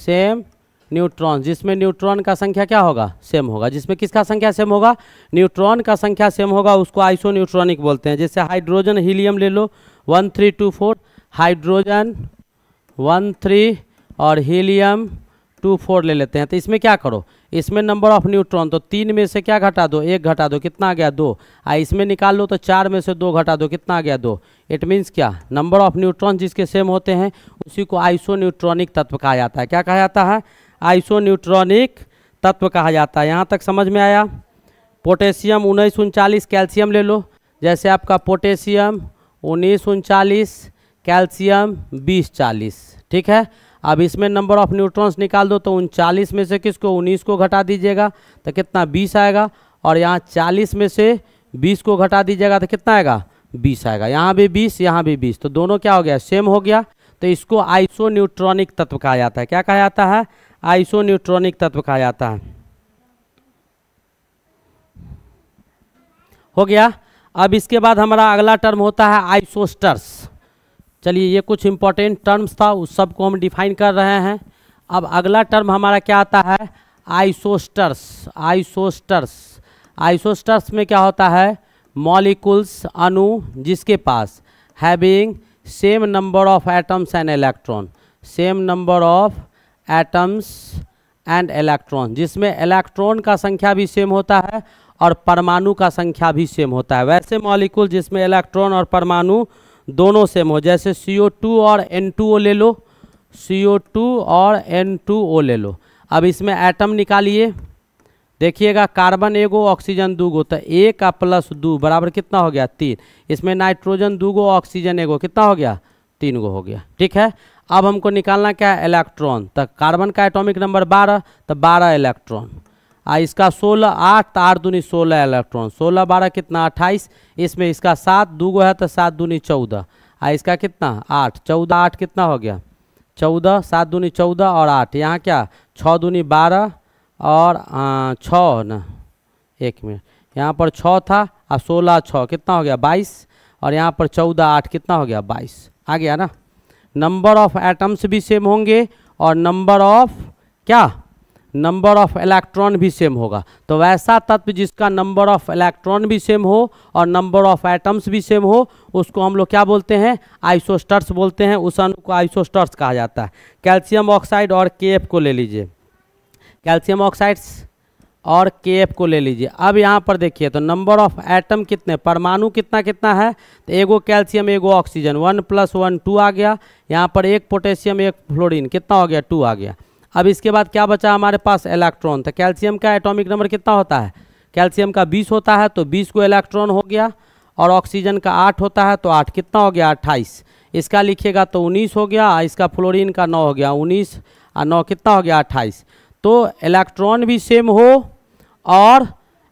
सेम न्यूट्रॉन जिसमें न्यूट्रॉन का संख्या क्या होगा? सेम होगा. जिसमें किसका संख्या सेम होगा? न्यूट्रॉन का संख्या सेम होगा, उसको आइसो न्यूट्रॉनिक बोलते हैं। जैसे हाइड्रोजन हीलियम ले लो one three two four hydrogen one three और हीलियम टू फोर ले लेते हैं। तो इसमें क्या करो? इसमें नंबर ऑफ़ न्यूट्रॉन तो तीन में से क्या घटा दो? एक घटा दो, कितना आ गया? दो। आ, इसमें निकाल लो तो चार में से दो घटा दो, कितना आ गया? दो। इट मीन्स क्या? नंबर ऑफ़ न्यूट्रॉन जिसके सेम होते हैं, उसी को आइसो न्यूट्रॉनिक तत्व कहा जाता है। क्या कहा जाता है? आइसो न्यूट्रॉनिक तत्व कहा जाता है। यहाँ तक समझ में आया? पोटेशियम उन्नीस उनचालीस कैल्शियम ले लो। जैसे आपका पोटेशियम उन्नीस उनचालीस कैल्शियम बीस चालीस। ठीक है? अब इसमें नंबर ऑफ़ न्यूट्रॉन्स निकाल दो तो उनचालीस में से किसको? उन्नीस को घटा दीजिएगा तो कितना? बीस आएगा। और यहाँ चालीस में से बीस को घटा दीजिएगा तो कितना आएगा? बीस आएगा। यहाँ भी बीस, यहाँ भी बीस। तो दोनों क्या हो गया? सेम हो गया। तो इसको आइसो न्यूट्रॉनिक तत्व कहा जाता है। क्या कहा जाता है? आइसो न्यूट्रॉनिक तत्व कहा जाता है। हो गया। अब इसके बाद हमारा अगला टर्म होता है आइसोस्टर्स चलिए, ये कुछ इंपॉर्टेंट टर्म्स था, उस सबको हम डिफाइन कर रहे हैं। अब अगला टर्म हमारा क्या आता है? आइसोस्टर्स आइसोस्टर्स आइसोस्टर्स में क्या होता है? मॉलिकुल्स अणु, जिसके पास having same number of atoms and electron same number of atoms and electron जिसमें इलेक्ट्रॉन का संख्या भी सेम होता है और परमाणु का संख्या भी सेम होता है। वैसे मॉलिक्यूल जिसमें इलेक्ट्रॉन और परमाणु दोनों सेम हो, जैसे CO2 और N2O ले लो। CO2 और N2O ले लो। अब इसमें एटम निकालिए। देखिएगा कार्बन एगो ऑक्सीजन दू गो तो एक का प्लस दो बराबर कितना हो गया? तीन। इसमें नाइट्रोजन दू गो ऑक्सीजन एगो, कितना हो गया? तीन गो हो गया। ठीक है? अब हमको निकालना क्या है? इलेक्ट्रॉन तो कार्बन का एटॉमिक नंबर बारह तो बारह इलेक्ट्रॉन इसका सोलह आठ तो आठ दूनी सोलह इलेक्ट्रॉन सोलह बारह कितना? अट्ठाईस। इसमें इसका सात दूगो है तो सात दूनी चौदह। आ, इसका कितना? आठ। चौदह आठ कितना हो गया? चौदह, सात दूनी चौदह और आठ। यहाँ क्या? छः दूनी बारह और छः न। एक मिनट। यहाँ पर छः था और सोलह छः। कितना हो गया? बाईस। और यहाँ पर चौदह आठ कितना हो गया? बाईस। आ गया ना? नंबर ऑफ़ एटम्स भी सेम होंगे और नंबर ऑफ़ क्या? नंबर ऑफ़ इलेक्ट्रॉन भी सेम होगा। तो वैसा तत्व जिसका नंबर ऑफ़ इलेक्ट्रॉन भी सेम हो और नंबर ऑफ़ एटम्स भी सेम हो, उसको हम लोग क्या बोलते हैं? आइसोस्टर्स बोलते हैं। उस अणु को आइसोस्टर्स कहा जाता है। कैल्शियम ऑक्साइड और के को ले लीजिए। कैल्शियम ऑक्साइड्स और के को ले लीजिए। अब यहाँ पर देखिए तो नंबर ऑफ़ एटम कितने? परमाणु कितना कितना है? तो एगो कैल्शियम, एगो oxygen. One plus one, two आ गया। यहाँ पर एक पोटेशियम, एक फ्लोरीन। कितना हो गया? टू आ गया। अब इसके बाद क्या बचा हमारे पास? इलेक्ट्रॉन तो कैल्शियम का एटॉमिक नंबर कितना होता है? कैल्शियम का 20 होता है तो 20 को इलेक्ट्रॉन हो गया, और ऑक्सीजन का 8 होता है तो 8 कितना हो गया? 28 इसका लिखिएगा तो 19 हो गया इसका फ्लोरीन का 9 हो गया 19 और 9 कितना हो गया? 28 तो इलेक्ट्रॉन भी सेम हो, और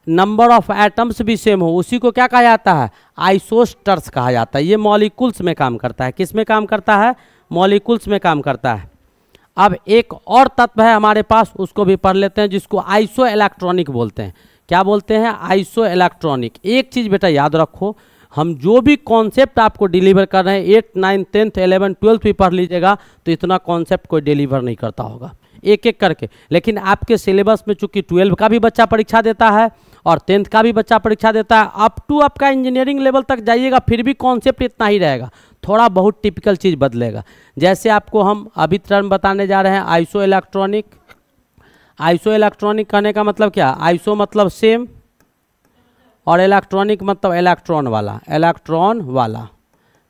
नंबर ऑफ़ एटम्स भी सेम हो, उसी को क्या कहा जाता है? आइसोस्टर्स कहा जाता है। ये मॉलिकुल्स में काम करता है। किसमें काम करता है? मॉलिकुल्स में काम करता है। अब एक और तत्व है हमारे पास, उसको भी पढ़ लेते हैं, जिसको आइसो इलेक्ट्रॉनिक बोलते हैं। क्या बोलते हैं? आइसो इलेक्ट्रॉनिक एक चीज़ बेटा याद रखो, हम जो भी कॉन्सेप्ट आपको डिलीवर कर रहे हैं eight nine tenth eleven twelfth भी पढ़ लीजिएगा तो इतना कॉन्सेप्ट कोई डिलीवर नहीं करता होगा। एक एक करके। लेकिन आपके सिलेबस में चूँकि ट्वेल्व का भी बच्चा परीक्षा देता है और टेंथ का भी बच्चा परीक्षा देता है अप टू आपका इंजीनियरिंग लेवल तक जाइएगा, फिर भी कॉन्सेप्ट इतना ही रहेगा। थोड़ा बहुत टिपिकल चीज़ बदलेगा। जैसे आपको हम अभी टर्म बताने जा रहे हैं आइसो इलेक्ट्रॉनिक आइसो इलेक्ट्रॉनिक कहने का मतलब क्या? आइसो मतलब सेम और इलेक्ट्रॉनिक मतलब इलेक्ट्रॉन वाला। इलेक्ट्रॉन वाला।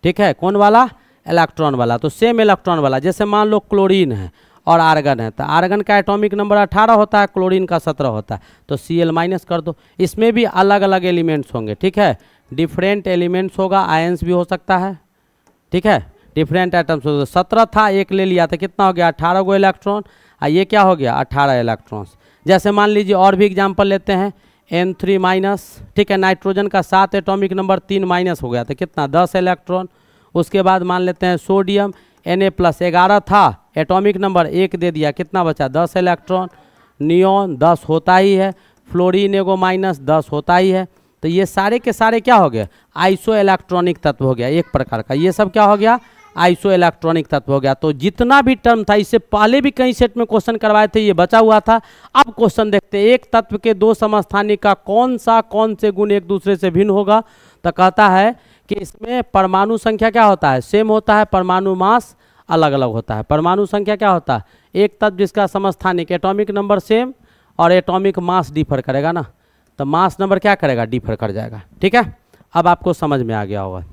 ठीक है? कौन वाला? इलेक्ट्रॉन वाला। तो सेम इलेक्ट्रॉन वाला। जैसे मान लो क्लोरीन है और आर्गन है तो आर्गन का एटॉमिक नंबर 18 होता है क्लोरीन का 17 होता है। तो सी एल माइनस कर दो। इसमें भी अलग अलग एलिमेंट्स होंगे। ठीक है? डिफरेंट एलिमेंट्स होगा आयंस भी हो सकता है। ठीक है? डिफरेंट आइटम्स हो। सत्रह था, एक ले लिया तो कितना हो गया? अठारह गो इलेक्ट्रॉन और ये क्या हो गया? अठारह इलेक्ट्रॉन्स जैसे मान लीजिए, और भी एग्ज़ाम्पल लेते हैं। एन थ्री माइनस ठीक है नाइट्रोजन का सात एटॉमिक नंबर तीन माइनस हो गया तो कितना? दस इलेक्ट्रॉन उसके बाद मान लेते हैं सोडियम एन ए प्लस ग्यारह था एटॉमिक नंबर एक दे दिया, कितना बचा? दस इलेक्ट्रॉन नियोन दस होता ही है। फ्लोरिन एगो माइनस दस होता ही है। तो ये सारे के सारे क्या हो गए आइसो इलेक्ट्रॉनिक तत्व हो गया, एक प्रकार का। ये सब क्या हो गया? आइसो इलेक्ट्रॉनिक तत्व हो गया। तो जितना भी टर्म था, इससे पहले भी कई सेट में क्वेश्चन करवाए थे, ये बचा हुआ था। अब क्वेश्चन देखते हैं, एक तत्व के दो समस्थानी का कौन सा, कौन से गुण एक दूसरे से भिन्न होगा? तो कहता है कि इसमें परमाणु संख्या क्या होता है? सेम होता है, परमाणु मास अलग अलग होता है। परमाणु संख्या क्या होता है? एक तत्व जिसका समस्थानिक एटॉमिक नंबर सेम और एटॉमिक मास डिफर करेगा ना। तो मास नंबर क्या करेगा? डिफर कर जाएगा। ठीक है? अब आपको समझ में आ गया होगा।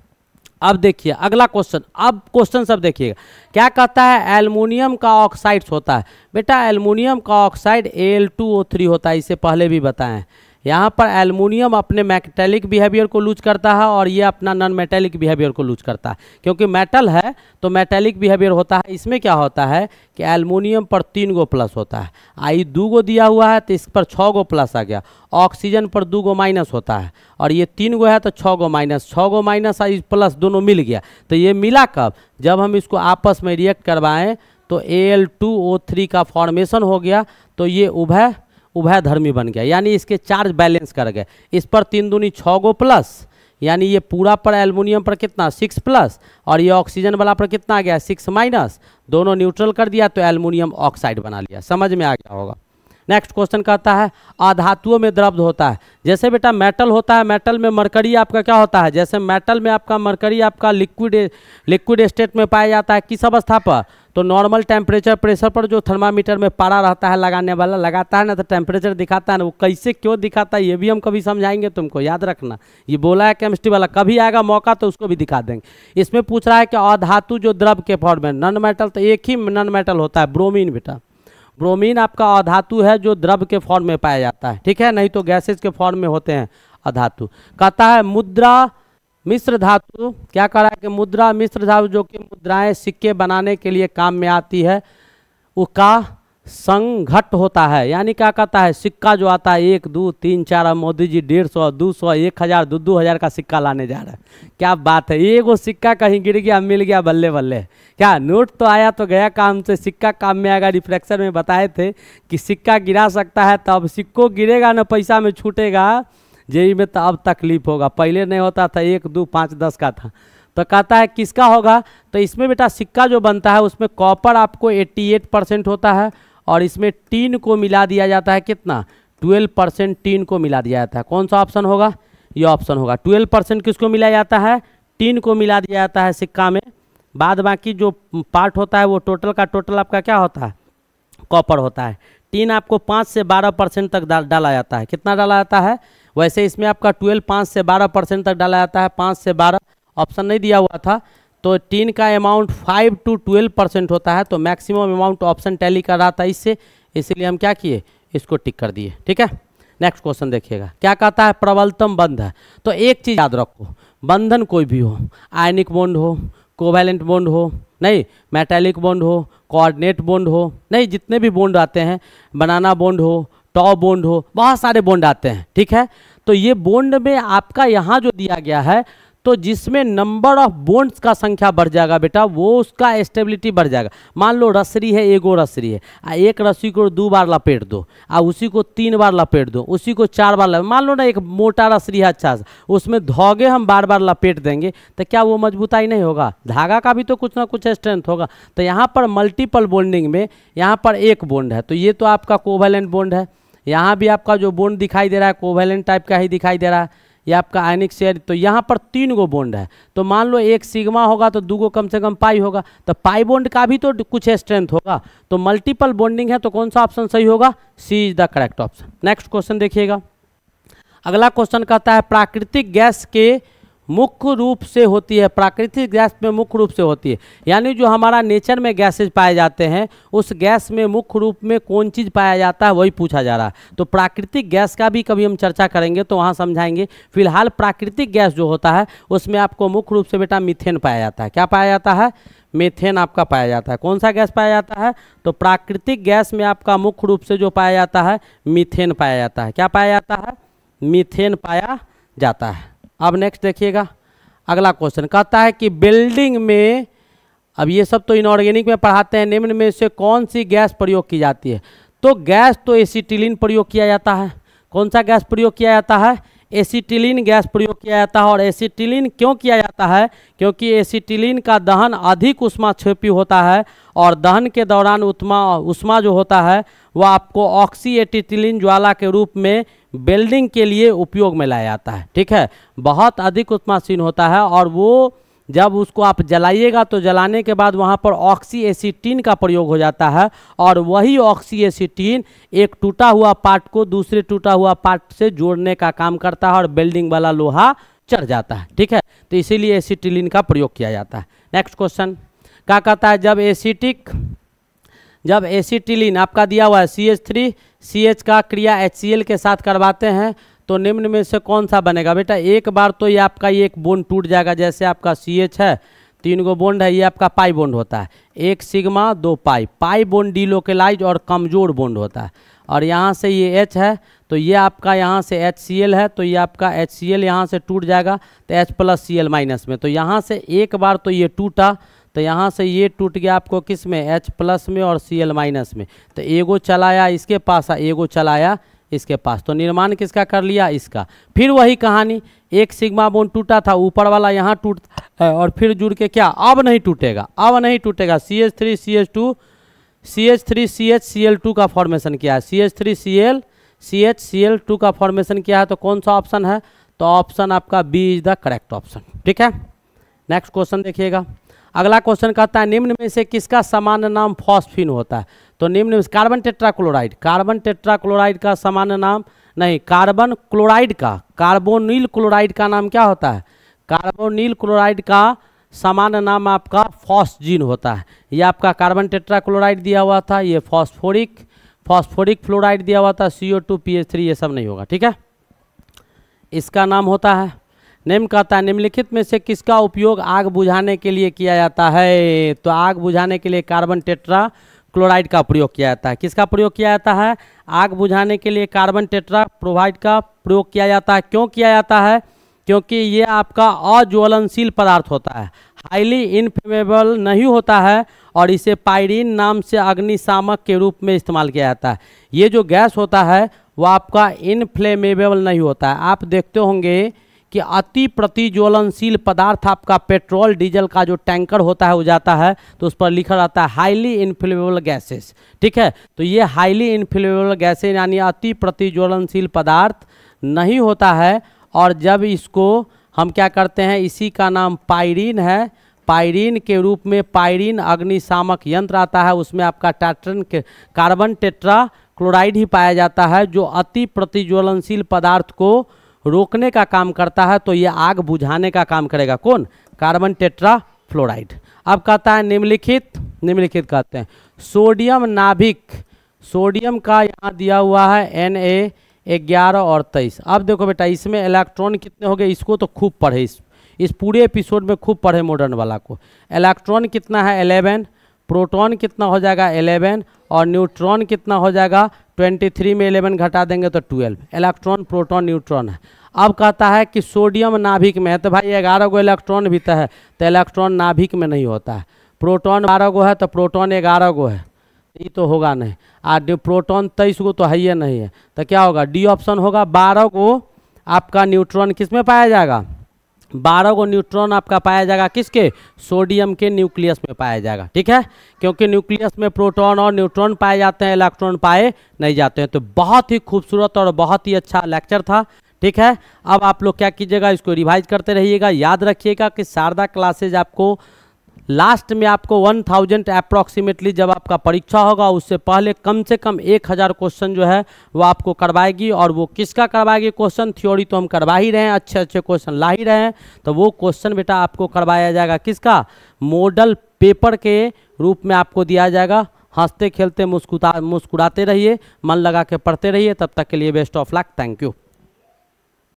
अब देखिए, अगला क्वेश्चन। अब क्वेश्चन सब देखिएगा। क्या कहता है, एल्युमिनियम का ऑक्साइड्स होता है? बेटा, एल्युमिनियम का ऑक्साइड Al2O3 होता है। इसे पहले भी बताएँ। यहाँ पर एल्युमिनियम अपने मेटेलिक बिहेवियर को लूज करता है और ये अपना नॉन मेटेलिक बिहेवियर को लूज करता है। क्योंकि मेटल है तो मेटेलिक बिहेवियर होता है। इसमें क्या होता है कि एल्युमिनियम पर तीन गो प्लस होता है। आई दो गो दिया हुआ है तो इस पर छः गो प्लस आ गया। ऑक्सीजन पर दो गो माइनस होता है। और ये तीन गो है तो छः गो माइनस छः गो माइनस आई प्लस दोनों मिल गया। तो ये मिला कब? जब हम इसको आपस में रिएक्ट करवाएँ तो Al2O3 का फॉर्मेशन हो गया। तो ये उभय उभय धर्मी बन गया। यानी इसके चार्ज बैलेंस कर गए। इस पर तीन दूनी छः गो प्लस, यानी ये पूरा पर एल्युमिनियम पर कितना? Six plus. और ये ऑक्सीजन वाला पर कितना आ गया? Six minus. दोनों न्यूट्रल कर दिया तो एल्युमिनियम ऑक्साइड बना लिया। समझ में आ गया होगा। नेक्स्ट क्वेश्चन कहता है अधातुओं में द्रव्य होता है। जैसे बेटा मेटल होता है मेटल में मरकरी आपका क्या होता है? जैसे मेटल में आपका मरकरी आपका लिक्विड लिक्विड स्टेट में पाया जाता है, किस अवस्था पर? तो नॉर्मल टेम्परेचर प्रेशर पर जो थर्मामीटर में पारा रहता है, लगाने वाला, लगाता है ना तो टेम्परेचर दिखाता है ना, वो कैसे क्यों दिखाता है, ये भी हम कभी समझाएँगे तुमको, याद रखना। ये बोला है केमिस्ट्री वाला, कभी आएगा मौका तो उसको भी दिखा देंगे। इसमें पूछ रहा है कि अधातु जो द्रव के फॉर्म में नन मेटल तो एक ही नन मेटल होता है ब्रोमीन बेटा। ब्रोमीन आपका अधातु है जो द्रव के फॉर्म में पाया जाता है। ठीक है? नहीं तो गैसेज के फॉर्म में होते हैं अधातु। कहता है मुद्रा मिश्र धातु। क्या कह रहा है कि मुद्रा मिश्र धातु जो कि मुद्राएँ सिक्के बनाने के लिए काम में आती है उसका संघट होता है। यानी क्या कहता है? सिक्का जो आता है, एक, दो, तीन, चार मोदी जी डेढ़ सौ, दो सौ, एक हज़ार, दो दो हज़ार का सिक्का लाने जा रहा है। क्या बात है? एक वो सिक्का कहीं गिर गया, मिल गया, बल्ले बल्ले। क्या नोट तो आया तो गया काम से। सिक्का काम में आएगा रिफ्लेक्शन में बताए थे कि सिक्का गिरा सकता है, तब सिक्को गिरेगा ना, पैसा में छूटेगा, जेई में तो अब तकलीफ़ होगा। पहले नहीं होता था, एक, दो, पाँच, दस का था। तो कहता है, किसका होगा? तो इसमें बेटा सिक्का जो बनता है, उसमें कॉपर आपको 88 परसेंट होता है और इसमें टीन को मिला दिया जाता है कितना? 12 परसेंट टीन को मिला दिया जाता है। कौन सा ऑप्शन होगा? ये ऑप्शन होगा। 12 परसेंट किसको मिलाया जाता है? टीन को मिला दिया जाता है सिक्का में। बाद बाकी जो पार्ट होता है वो टोटल का टोटल आपका क्या होता है? कॉपर होता है। टीन आपको पाँच से बारह परसेंट तक डाला जाता है। कितना डाला जाता है? वैसे इसमें आपका ट्वेल्व, पाँच से बारह परसेंट तक डाला जाता है। पाँच से बारह, ऑप्शन नहीं दिया हुआ था। तो टीन का amount five two twelve percent होता है तो मैक्सिमम अमाउंट ऑप्शन टैली कर रहा था इससे। इसीलिए हम क्या किए? इसको टिक कर दिए। ठीक है? नेक्स्ट क्वेश्चन देखिएगा। क्या कहता है? प्रबलतम बंध है तो एक चीज़ याद रखो। बंधन कोई भी हो आयनिक बॉन्ड हो कोवैलेंट बॉन्ड हो, नहीं मेटेलिक बॉन्ड हो कोऑर्डिनेट बॉन्ड हो, नहीं, जितने भी बॉन्ड आते हैं बनाना बॉन्ड हो टॉ बॉन्ड हो, बहुत सारे बॉन्ड आते हैं। ठीक है? तो ये बॉन्ड में आपका यहाँ जो दिया गया है तो जिसमें नंबर ऑफ़ बोन्ड्स का संख्या बढ़ जाएगा बेटा, वो उसका स्टेबिलिटी बढ़ जाएगा। मान लो रसरी है, एगो रसरी है। आ, एक रस्सी को दो बार लपेट दो। आ, उसी को तीन बार लपेट दो। उसी को चार बार लपेट मान लो ना एक मोटा रसरी है अच्छा सा, उसमें धोगे हम बार बार लपेट देंगे तो क्या वो मजबूताई नहीं होगा? धागा का भी तो कुछ ना कुछ स्ट्रेंथ होगा। तो यहाँ पर मल्टीपल बॉन्डिंग में, यहाँ पर एक बोन्ड है। तो ये तो आपका कोवेलेंट बोन्ड है। यहाँ भी आपका जो बोन्ड दिखाई दे रहा है कोवेलेंट टाइप का ही दिखाई दे रहा है। ये आपका आयनिक शेयर तो यहाँ पर तीन गो बॉन्ड है। तो मान लो एक सिग्मा होगा तो दो गो कम से कम पाई होगा। तो पाई बॉन्ड का भी तो कुछ स्ट्रेंथ होगा। तो मल्टीपल बॉन्डिंग है तो कौन सा ऑप्शन सही होगा? C is the correct option next question देखिएगा। अगला क्वेश्चन कहता है, प्राकृतिक गैस के मुख्य रूप से होती है, प्राकृतिक गैस में मुख्य रूप से होती है। यानी जो हमारा नेचर में गैसेज पाए जाते हैं, उस गैस में मुख्य रूप में कौन चीज़ पाया जाता है, वही पूछा जा रहा है। तो प्राकृतिक गैस का भी कभी हम चर्चा करेंगे तो वहाँ समझाएँगे। फ़िलहाल प्राकृतिक गैस जो होता है, उसमें आपको मुख्य रूप से बेटा मिथेन पाया जाता है। क्या पाया जाता है? मेथेन आपका पाया जाता है। कौन सा गैस पाया जाता है? तो प्राकृतिक गैस में आपका मुख्य रूप से जो पाया जाता है, मीथेन पाया जाता है। क्या पाया जाता है? मीथेन पाया जाता है। अब नेक्स्ट देखिएगा। अगला क्वेश्चन कहता है कि बिल्डिंग में, अब ये सब तो इनऑर्गेनिक में पढ़ाते हैं, निम्न में से कौन सी गैस प्रयोग की जाती है? तो गैस तो एसिटिलीन प्रयोग किया जाता है। कौन सा गैस प्रयोग किया जाता है? एसिटिलीन गैस प्रयोग किया जाता है और एसिटिलीन क्यों किया जाता है? क्योंकि एसिटिलीन का दहन अधिक उष्मा क्षेपी होता है और दहन के दौरान उष्मा उष्मा जो होता है, वह आपको ऑक्सी ज्वाला के रूप में बेल्डिंग के लिए उपयोग में लाया जाता है। ठीक है? बहुत अधिक उष्मासीन होता है और वो जब उसको आप जलाइएगा तो जलाने के बाद वहाँ पर ऑक्सी एसिटीन का प्रयोग हो जाता है और वही ऑक्सी एसिटीन एक टूटा हुआ पार्ट को दूसरे टूटा हुआ पार्ट से जोड़ने का काम करता है और बेल्डिंग वाला लोहा चढ़ जाता है। ठीक है? तो इसीलिए एसिटिलीन का प्रयोग किया जाता है। नेक्स्ट क्वेश्चन क्या कहता है? जब एसिटिक जब एसिटिलीन आपका दिया हुआ है C H three C H का क्रिया एच सी एल के साथ करवाते हैं तो निम्न में से कौन सा बनेगा? बेटा, एक बार तो ये आपका ये एक बोन्ड टूट जाएगा, जैसे आपका सी एच है, तीन गो बोन्ड है, ये आपका पाई बोन्ड होता है। एक सिग्मा दो पाई पाई बोन्ड डीलोकेलाइज और कमज़ोर बोन्ड होता है। और यहाँ से ये एच है तो ये आपका यहाँ से एच सी एल है तो ये आपका एच सी एल यहाँ से टूट जाएगा तो H plus C L minus में। तो यहाँ से एक बार तो ये टूटा तो यहाँ से ये टूट गया आपको किसमें? एच प्लस में और सी एल माइनस में। तो एगो चलाया इसके पास एगो चलाया इसके पास। तो निर्माण किसका कर लिया? इसका। फिर वही कहानी, एक सिग्मा बोन टूटा था, ऊपर वाला यहाँ टूट और फिर जुड़ के क्या? अब नहीं टूटेगा, अब नहीं टूटेगा। C H three C H two C H three C H C L two का फॉर्मेशन किया है। C H three C L C H C L two का फॉर्मेशन किया है तो कौन सा ऑप्शन है? तो ऑप्शन आपका B is the correct option ठीक है? नेक्स्ट क्वेश्चन देखिएगा। अगला क्वेश्चन कहता है, निम्न में से किसका सामान्य नाम फॉस्फिन होता है? तो निम्न में कार्बन टेट्राक्लोराइड। कार्बन टेट्राक्लोराइड का सामान्य नाम नहीं, कार्बन क्लोराइड का, कार्बोनिल क्लोराइड का नाम क्या होता है? कार्बोनिल क्लोराइड का सामान्य नाम आपका फॉस्जीन होता है। ये आपका कार्बन टेट्राक्लोराइड दिया हुआ था, ये फॉस्फोरिक फॉस्फोरिक फ्लोराइड दिया हुआ था C O two P three ये सब नहीं होगा, ठीक है? इसका नाम होता है निम्न कहता है, निम्नलिखित में से किसका उपयोग आग बुझाने के लिए किया जाता है? तो आग बुझाने के लिए कार्बन टेट्रा क्लोराइड का प्रयोग किया जाता है। किसका प्रयोग किया जाता है? आग बुझाने के लिए कार्बन टेट्रा प्रोवाइड का प्रयोग किया जाता है। क्यों किया जाता है? क्योंकि ये आपका अज्वलनशील पदार्थ होता है। हाईली इनफ्लेमेबल नहीं होता है और इसे पायरीन नाम से अग्निशामक के रूप में इस्तेमाल किया जाता है। ये जो गैस होता है, वो आपका इनफ्लेमेबल नहीं होता है। आप देखते होंगे कि अति प्रतिज्वलनशील पदार्थ आपका पेट्रोल, डीजल का जो टैंकर होता है, वो जाता है तो उस पर लिखा रहता है हाईली इनफ्लेमेबल गैसेस। ठीक है? तो ये हाईली इनफ्लेमेबल गैसेज यानी अति प्रतिज्वलनशील पदार्थ नहीं होता है और जब इसको हम क्या करते हैं, इसी का नाम पायरीन है। पायरीन के रूप में पायरीन अग्निशामक यंत्र आता है, उसमें आपका टाट्रन के कार्बन टेट्रा क्लोराइड ही पाया जाता है, जो अति प्रतिज्वलनशील पदार्थ को रोकने का काम करता है तो ये आग बुझाने का काम करेगा। कौन? कार्बन टेट्रा फ्लोराइड अब कहता है निम्नलिखित निम्नलिखित कहते हैं। सोडियम नाभिक, सोडियम का यहाँ दिया हुआ है एन ए ग्यारह और तेईस। अब देखो बेटा, इसमें इलेक्ट्रॉन कितने हो गए? इसको तो खूब पढ़े। इस इस पूरे एपिसोड में खूब पढ़े मॉडर्न वाला को। इलेक्ट्रॉन कितना है? एलेवन प्रोटॉन कितना हो जाएगा एलेवन और न्यूट्रॉन कितना हो जाएगा ट्वेंटी थ्री में इलेवन घटा देंगे तो ट्वेल्व। इलेक्ट्रॉन प्रोटॉन, न्यूट्रॉन है। अब कहता है कि सोडियम नाभिक में है तो भाई ग्यारह गो इलेक्ट्रॉन भी तो है तो इलेक्ट्रॉन नाभिक में नहीं होता है। प्रोटॉन बारह गो है तो प्रोटॉन ग्यारह गो है। ये तो होगा नहीं। और प्रोटॉन तेईस गो तो है ही नहीं है। तो क्या होगा? डी ऑप्शन होगा, बारह गो आपका न्यूट्रॉन किसमें पाया जाएगा? बारह को न्यूट्रॉन आपका पाया जाएगा किसके? सोडियम के न्यूक्लियस में पाया जाएगा, ठीक है? क्योंकि न्यूक्लियस में प्रोटॉन और न्यूट्रॉन पाए जाते हैं, इलेक्ट्रॉन पाए नहीं जाते हैं। तो बहुत ही खूबसूरत और बहुत ही अच्छा लेक्चर था, ठीक है? अब आप लोग क्या कीजिएगा, इसको रिवाइज करते रहिएगा। याद रखिएगा कि शारदा क्लासेज आपको लास्ट में आपको वन थाउज़ेंड अप्रॉक्सीमेटली जब आपका परीक्षा होगा, उससे पहले कम से कम एक हज़ार क्वेश्चन जो है, वो आपको करवाएगी। और वो किसका करवाएगी क्वेश्चन थ्योरी तो हम करवा ही रहे हैं अच्छे अच्छे क्वेश्चन ला ही रहे हैं। तो वो क्वेश्चन बेटा आपको करवाया जाएगा किसका? मॉडल पेपर के रूप में आपको दिया जाएगा। हँसते खेलते मुस्कुरा मुस्कुराते रहिए, मन लगा के पढ़ते रहिए। तब तक के लिए best of luck thank you